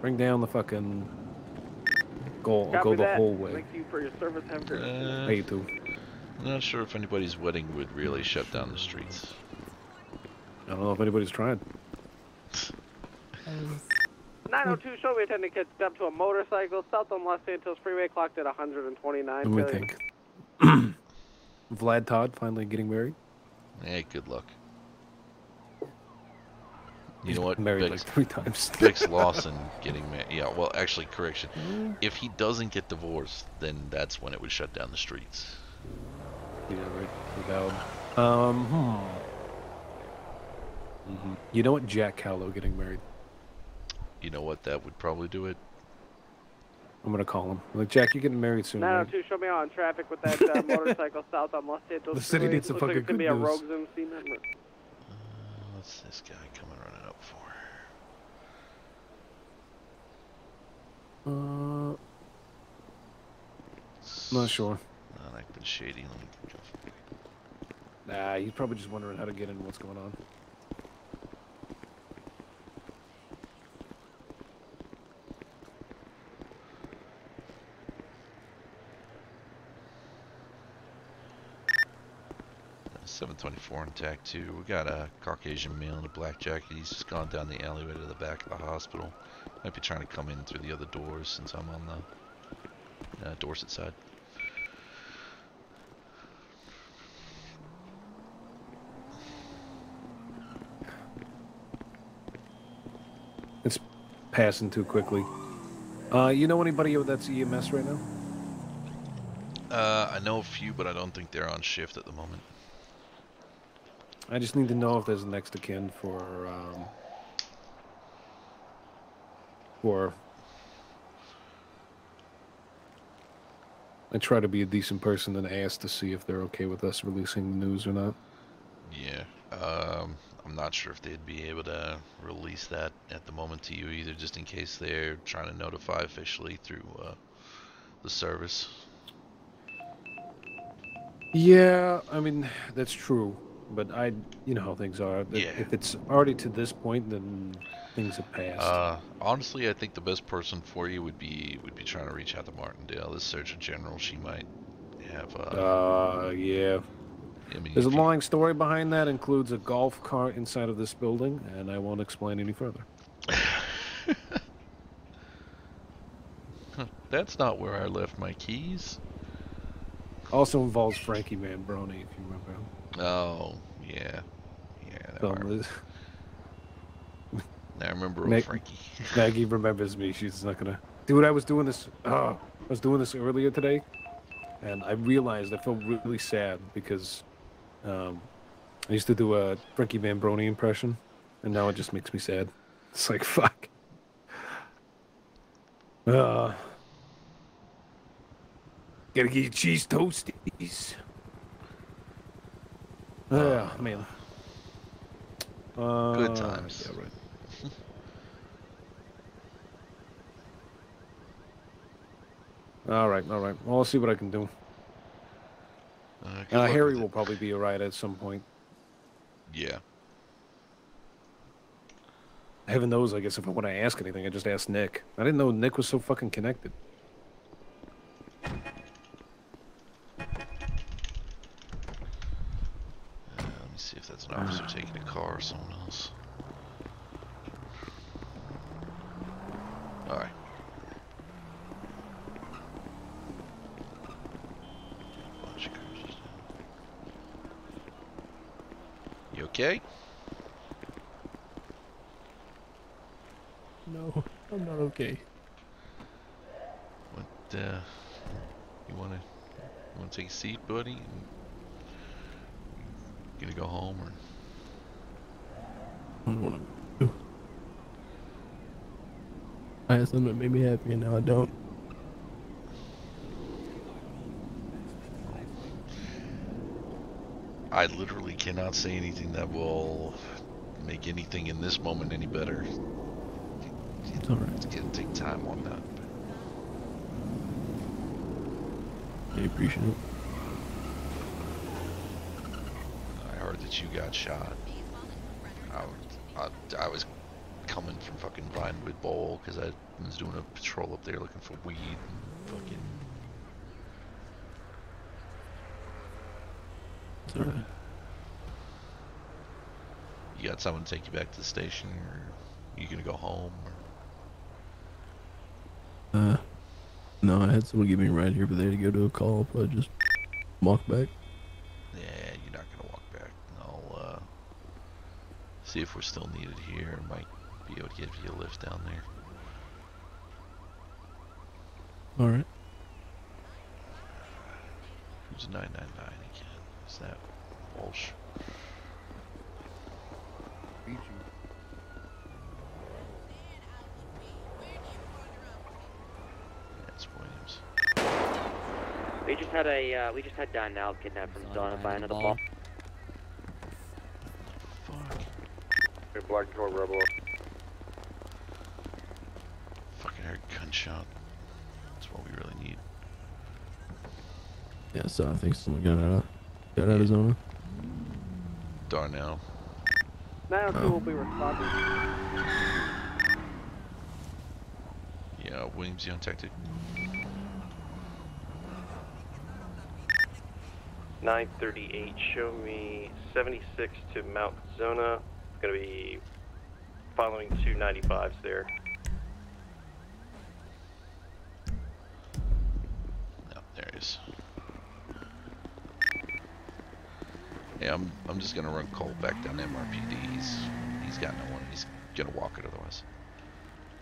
bring down the fucking, go go the that. whole way. Thank you for your service. Have a great Uh, Hey, too. I'm not sure if anybody's wedding would really shut down the streets. I don't know if anybody's tried. 902 show me attendant kid stepped to a motorcycle south on Los Santos Freeway, clocked at 129. Let me think. Vlad Todd finally getting married. Hey, good luck. You He's know what? married Bex, like three times. Bex Lawson getting married. Yeah, well, actually, correction. If he doesn't get divorced, then that's when it would shut down the streets. Yeah, right. Without. Um. Hmm. Mhm. You know what? Jack Callow getting married. You know what? That would probably do it. I'm gonna call him. Like Jack, you're getting married soon, right? 902, show me on traffic with that uh, motorcycle south on Los Santos. The city needs some Looks like fucking it's gonna good be a. Rogue Zoom C member. What's this guy coming running up for? Uh, not sure. Not acting shady. Let me go. Nah, he's probably just wondering how to get in. What's going on? 724 in TAC 2. We got a Caucasian male in a black jacket. He's just gone down the alleyway to the back of the hospital. Might be trying to come in through the other doors since I'm on the uh, Dorset side. It's passing too quickly. Uh, you know anybody that's EMS right now? Uh, I know a few, but I don't think they're on shift at the moment. I just need to know if there's next of kin for um, for. I try to be a decent person and ask to see if they're okay with us releasing the news or not. Yeah. Um, I'm not sure if they'd be able to release that at the moment to you either, just in case they're trying to notify officially through uh, the service. Yeah, I mean that's true, but I, you know how things are. Yeah. If it's already to this point, then things have passed. Uh, honestly, I think the best person for you would be would be trying to reach out to Martindale, the Surgeon General. She might have. Uh, Uh, yeah. I mean, There's a you- long story behind that. Includes a golf cart inside of this building, and I won't explain any further. That's not where I left my keys. Also involves Frankie Manbroni, if you remember. him. Oh, yeah, yeah. that So, part. Liz- I remember Mag- Frankie. Maggie remembers me. She's not gonna. Dude, I was doing this. Oh, I was doing this earlier today, and I realized I felt really sad because um, I used to do a Frankie Manbroni impression, and now it just makes me sad. It's like fuck. Uh, gotta get your cheese toasties. Yeah, man. Uh, Good times. Yeah, right. All right, all right. Well, I'll see what I can do. Uh, Uh, Harry will probably be alright at some point. Yeah. Heaven knows, I guess, if I want to ask anything, I just ask Nick. I didn't know Nick was so fucking connected. Officer taking a car or someone else. Alright. Bunch of cars just- You okay? No, I'm not okay. What, uh, you wanna, you wanna take a seat, buddy? And gonna go home or? I don't want to. I had something that made me happy, and now I don't. I literally cannot say anything that will make anything in this moment any better. It's alright. It's gonna take time on that. I appreciate it. I heard that you got shot. I, was- I, I was coming from fucking Vinewood Bowl because I was doing a patrol up there looking for weed and fucking. It's alright. You got someone to take you back to the station, or you gonna go home? Or... Uh, no, I had someone give me a ride here, but they had to go to a call, but I just walked back. Yeah, you're not gonna walk back. I'll uh, see if we're still needed here. Might be able to give you a lift down there. Alright. Who's 999 again? Is that Walsh? We just had a, uh, we just had Donnell kidnapped from Zonah by another ball. Hey, Black and Gold Rebel. Fucking heard gunshot. That's what we really need. Yeah, so I think someone got out of, got out of Zonah. Darnell. 902 will be responding. Yeah, Williams, you untacted. Nine thirty-eight. Show me seventy-six to Mount Zonah. It's gonna be following two ninety-fives there. No, there he is. Yeah, I'm I'm just gonna run Cole back down to MRPD. He's he's got no one. He's gonna walk it otherwise.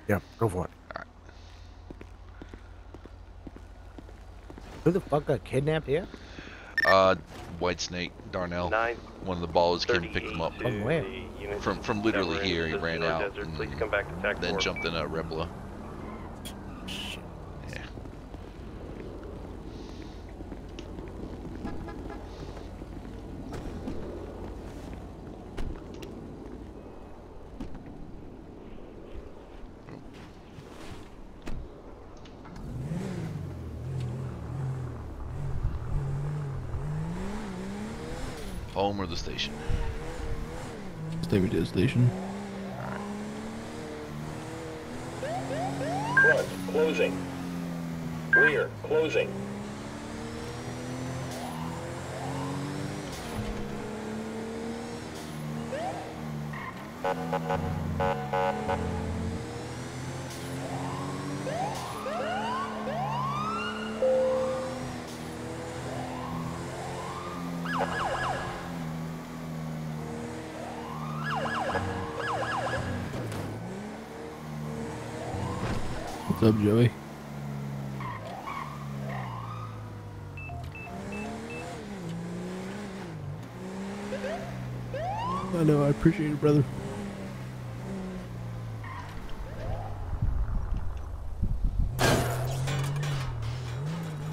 Yeah, go for it. Alright. Who the fuck got kidnapped here? Uh, White Snake, Darnell. Nine One of the ballers came and picked him up. From where? From from literally here. He ran out Desert, and come back to then jumped in a Rebla. Yeah. Home or the station? Let's take me to the station. Front, closing. Rear, closing. What's up, Joey? I know, I appreciate it, brother.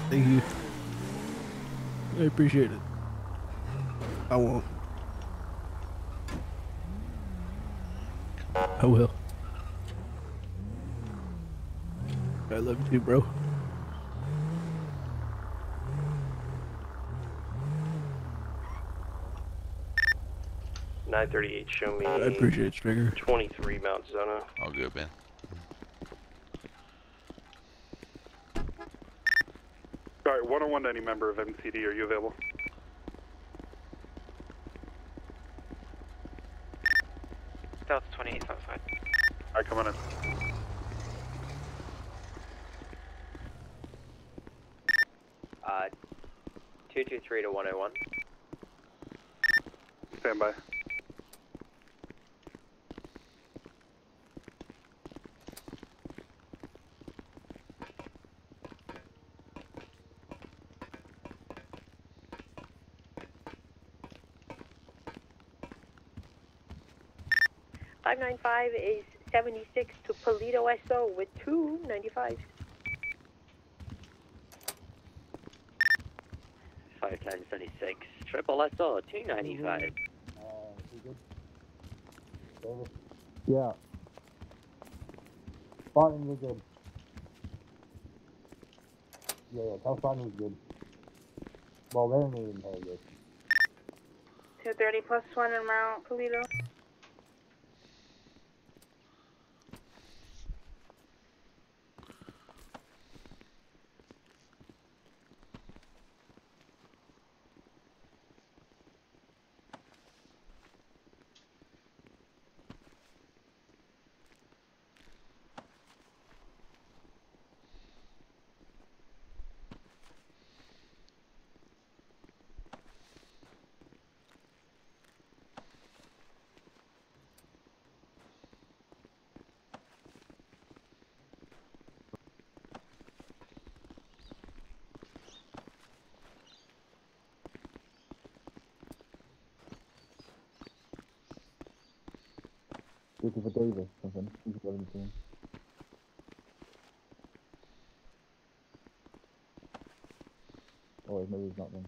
Thank you. I appreciate it. I won't. I will. I too, bro. Nine thirty-eight. Show me. I appreciate it, Stringer. Twenty-three Mount Zonah. All good, man. All right, one-on-one oh to any member of MCD. Are you available? Delta twenty-eight outside. All right, come on in. Uh, 223 to 101. Stand by. Five nine five is seventy-six to Paleto SO with two ninety-fives. Five times 76. Triple SO, 295. Mm-hmm. Yeah. Spartan, you're good. Yeah, yeah, tell Spartan he's good. Well, they're in the interrogation. Two thirty plus one in Mount Paleto. looking for or something. He's got him maybe he's not then.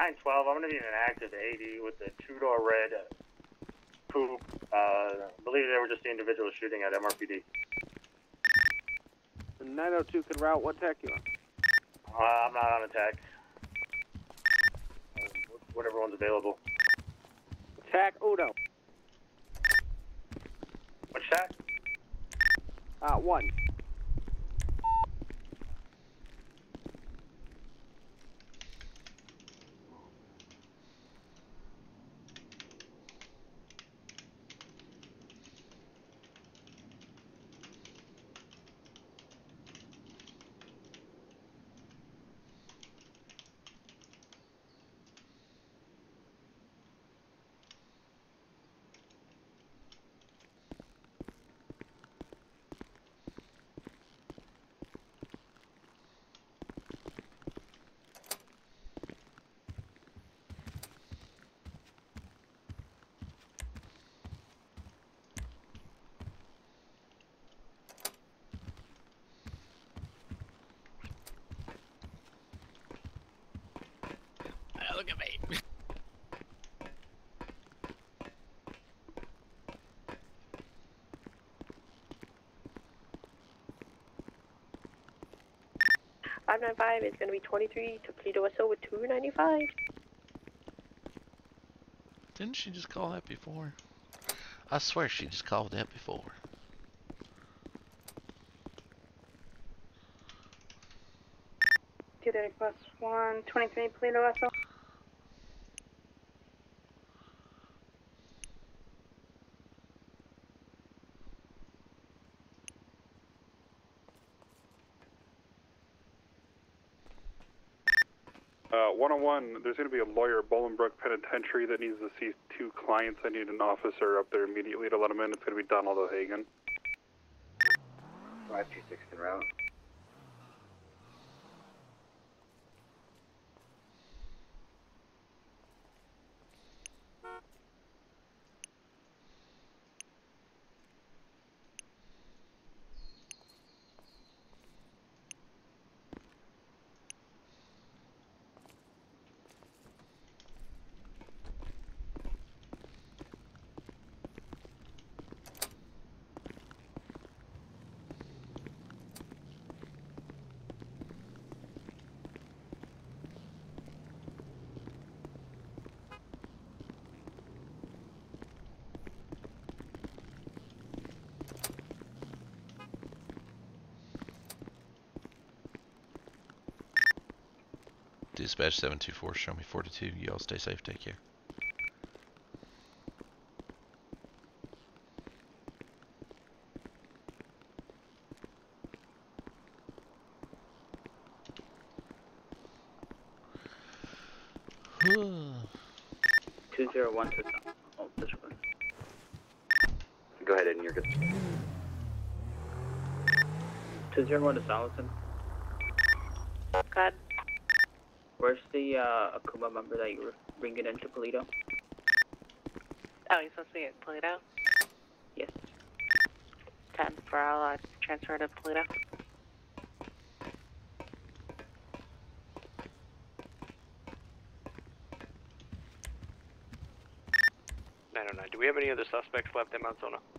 912, I'm going to be an active 80 with the two door red uh, poop. Uh, I believe they were just the individual shooting at MRPD. The 902 can route. What tech you on? Uh, I'm not on attack. Uh, whatever one's available. Attack Uno. What's that? Uh, one. 595 is going to be 23 to Paleto SO with 295. Didn't she just call that before? I swear she just called that before. Two thirty plus one, twenty three Paleto SO. 101, there's going to be a lawyer at Bolingbroke Penitentiary that needs to see two clients. I need an officer up there immediately to let them in. It's going to be Donald O'Hagan. 526 en route. Dispatch 724, show me 42. You all stay safe, take care. Two zero one to oh, this one. Go ahead, and you're good. Two zero one to Solison. God. Where's the uh, Akuma member that you were bringing into Paleto? Oh, he's supposed to be at Toledo? Yes. 10 for all, uh, transfer to Toledo. Nine oh nine. Do we have any other suspects left in Mount Zonah?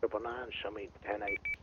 Triple nine, show me ten eight.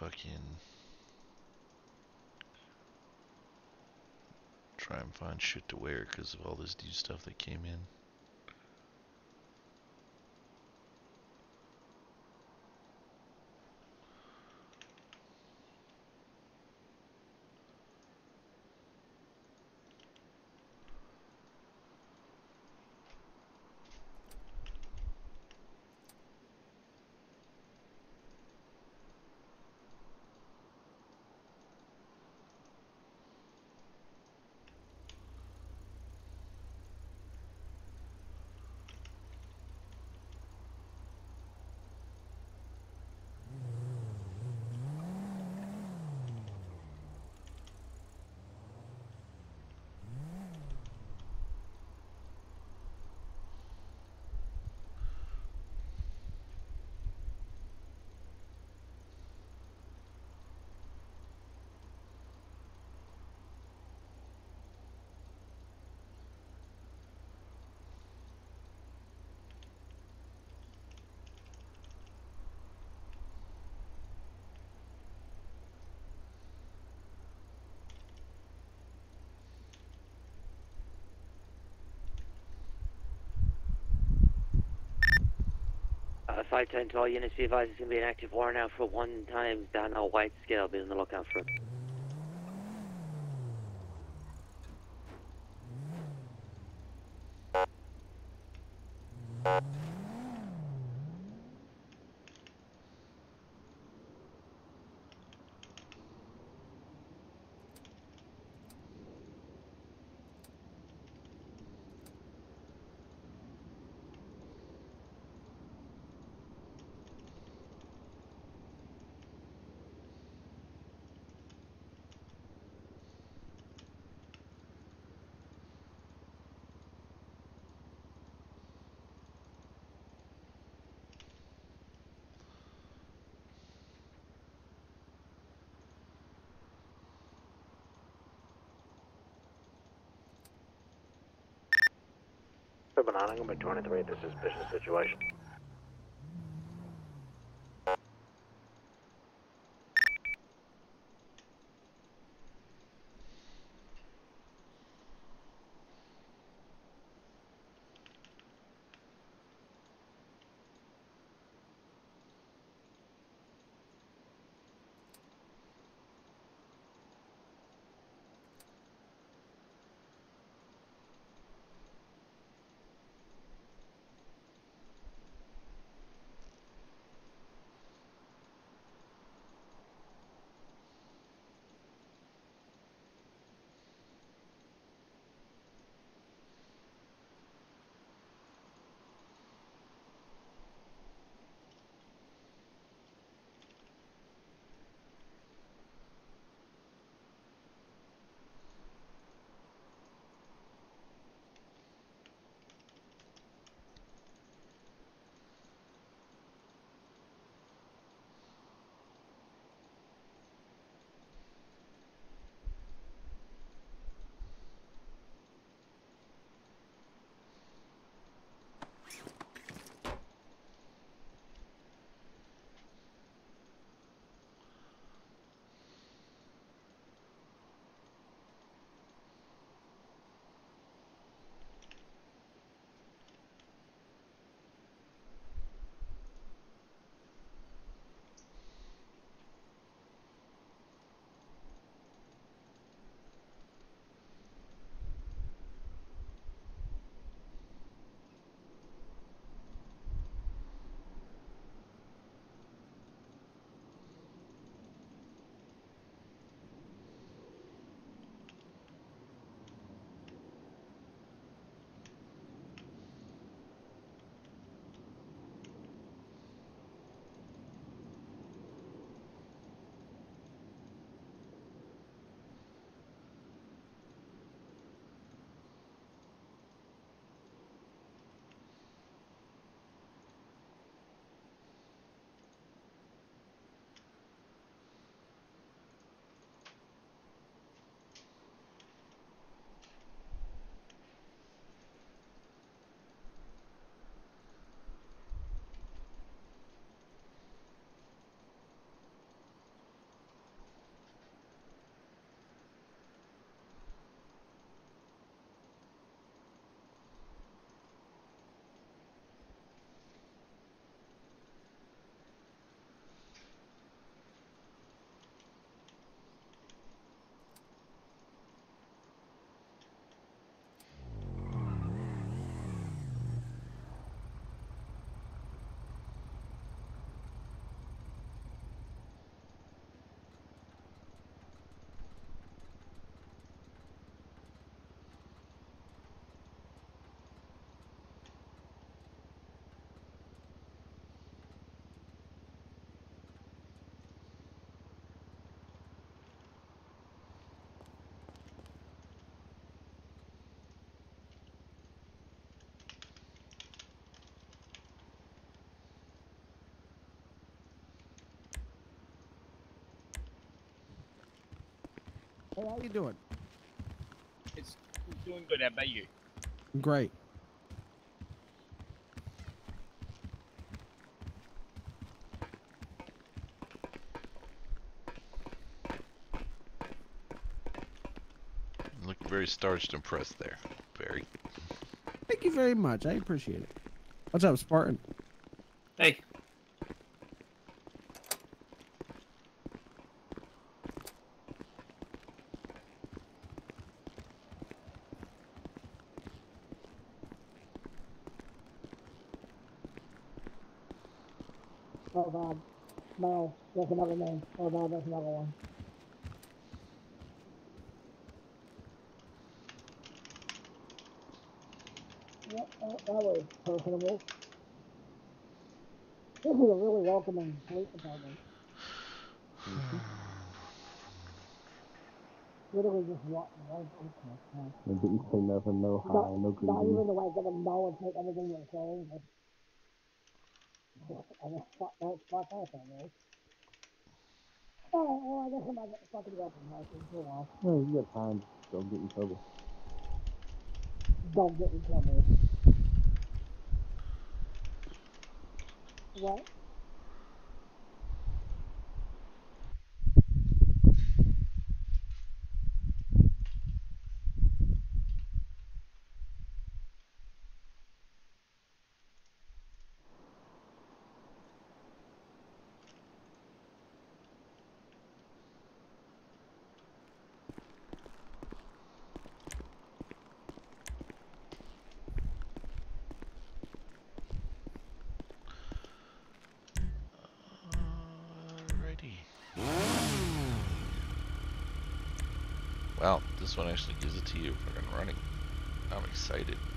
Fucking try and find shit to wear because of all this new stuff that came in. 510 to all units, be advised it's going to be an active warrant out for one time down a white scale. Be on the lookout for it. Triple nine, I'm gonna be twenty-three at this suspicious situation. Hey, are you doing? It's doing good. How about you? Great. Looking very starched and pressed there, Barry. Thank you very much. I appreciate it. What's up, Spartan? Hey. No, there's another name. Oh God, there's another one. Yep, oh, that, that was personable. This is a really welcoming police department. Literally just walk right okay. They didn't say nothing, no hi, Not, no not even the way to acknowledge like everything you're saying. But I guess fuck that, fuck that, I Alright, well, I guess I'm not fucking weapon license for a while. Well, you got time, don't get in trouble. Don't get in trouble. What? Alrighty. Wow, this one actually gives it to you fucking running. I'm excited.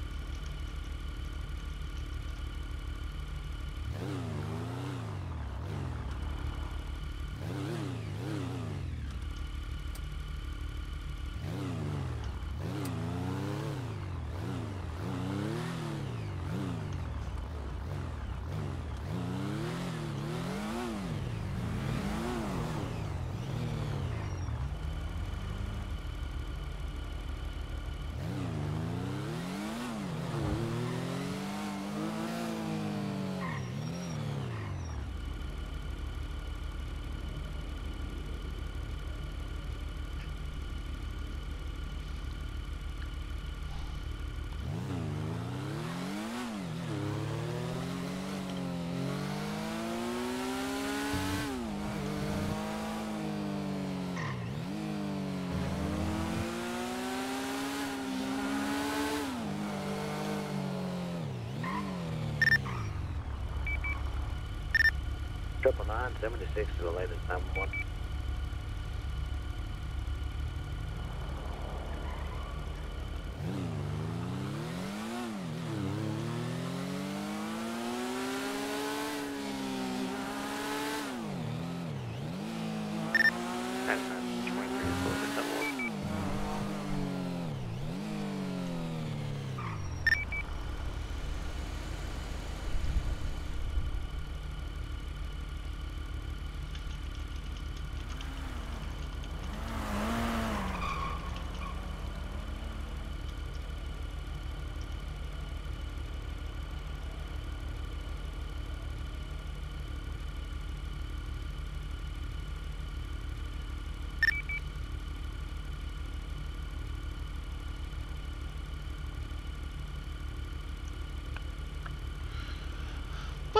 line 76 to 11, time 1.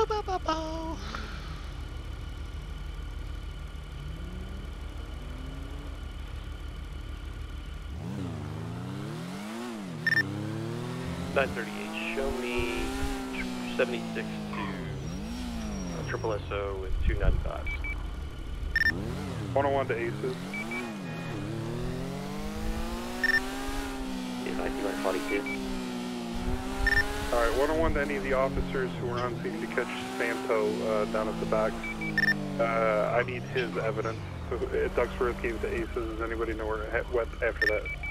Bow, bow, bow, bow. Nine thirty-eight. Show me seventy-six to uh, triple SO with two ninety-five. One hundred one to aces. Yeah, ninety-one forty-two. Alright, 101 to any of the officers who were on scene to catch Santo uh, down at the back. Uh, I need his evidence. So, uh, Duxworth gave the Aces. Does anybody know where it went after that?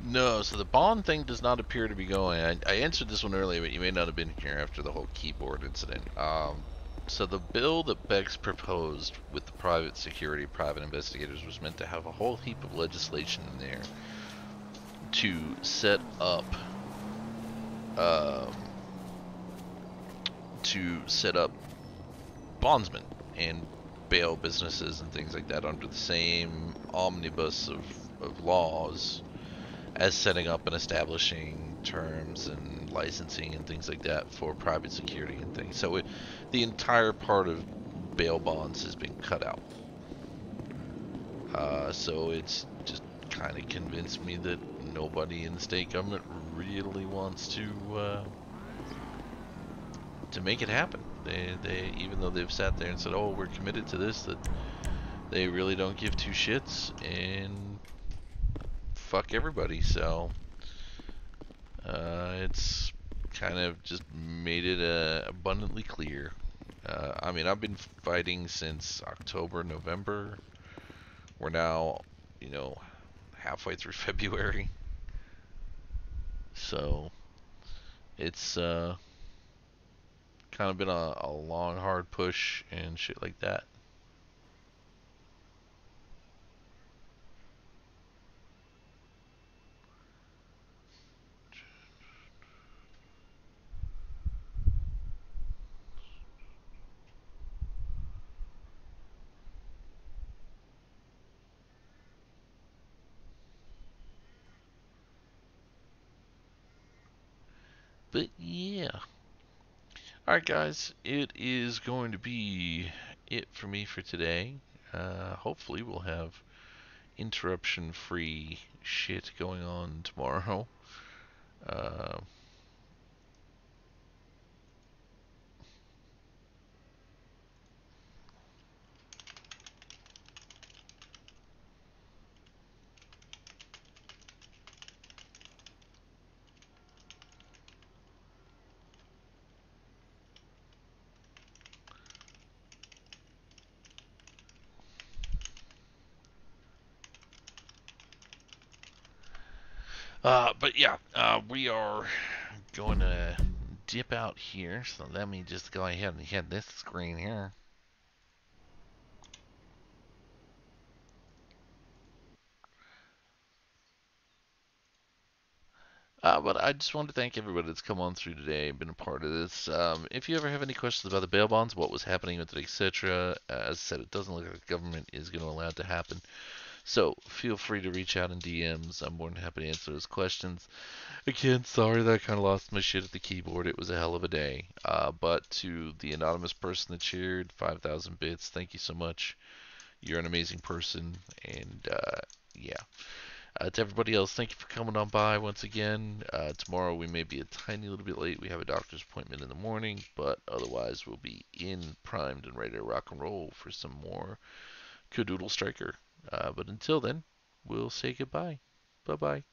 No, so the bond thing does not appear to be going. I, I answered this one earlier, but you may not have been here after the whole keyboard incident. Um, so the bill that Bex proposed with the private security, private investigators, was meant to have a whole heap of legislation in there to set up, um, to set up bondsmen and bail businesses and things like that under the same omnibus of, of laws as setting up and establishing terms and licensing and things like that for private security and things. So it, the entire part of bail bonds has been cut out. Uh, so it's just kind of convinced me that nobody in the state government really wants to uh, to make it happen. They, they, even though they've sat there and said, "Oh, we're committed to this," that they really don't give two shits and fuck everybody. So uh, it's kind of just made it uh, abundantly clear. Uh, I mean, I've been fighting since October, November. We're now, you know, halfway through February. So it's uh, kind of been a, a long, hard push and shit like that. But yeah. Alright guys, it is going to be it for me for today. Uh, hopefully we'll have interruption free shit going on tomorrow. Uh, Uh, but yeah, uh, we are going to dip out here. So let me just go ahead and hit this screen here. Uh, but I just want to thank everybody that's come on through today and been a part of this. Um, if you ever have any questions about the bail bonds, what was happening with it, etc., uh, as I said, it doesn't look like the government is going to allow it to happen. So feel free to reach out in DMs. I'm more than happy to answer those questions. Again, sorry that I kind of lost my shit at the keyboard. It was a hell of a day. Uh, but to the anonymous person that cheered, 5,000 bits, thank you so much. You're an amazing person. And uh, yeah. Uh, to everybody else, thank you for coming on by once again. Uh, tomorrow we may be a tiny little bit late. We have a doctor's appointment in the morning, but otherwise we'll be in primed and ready to rock and roll for some more Cadoodle Stryker. Uh, but until then, we'll say goodbye. Bye bye.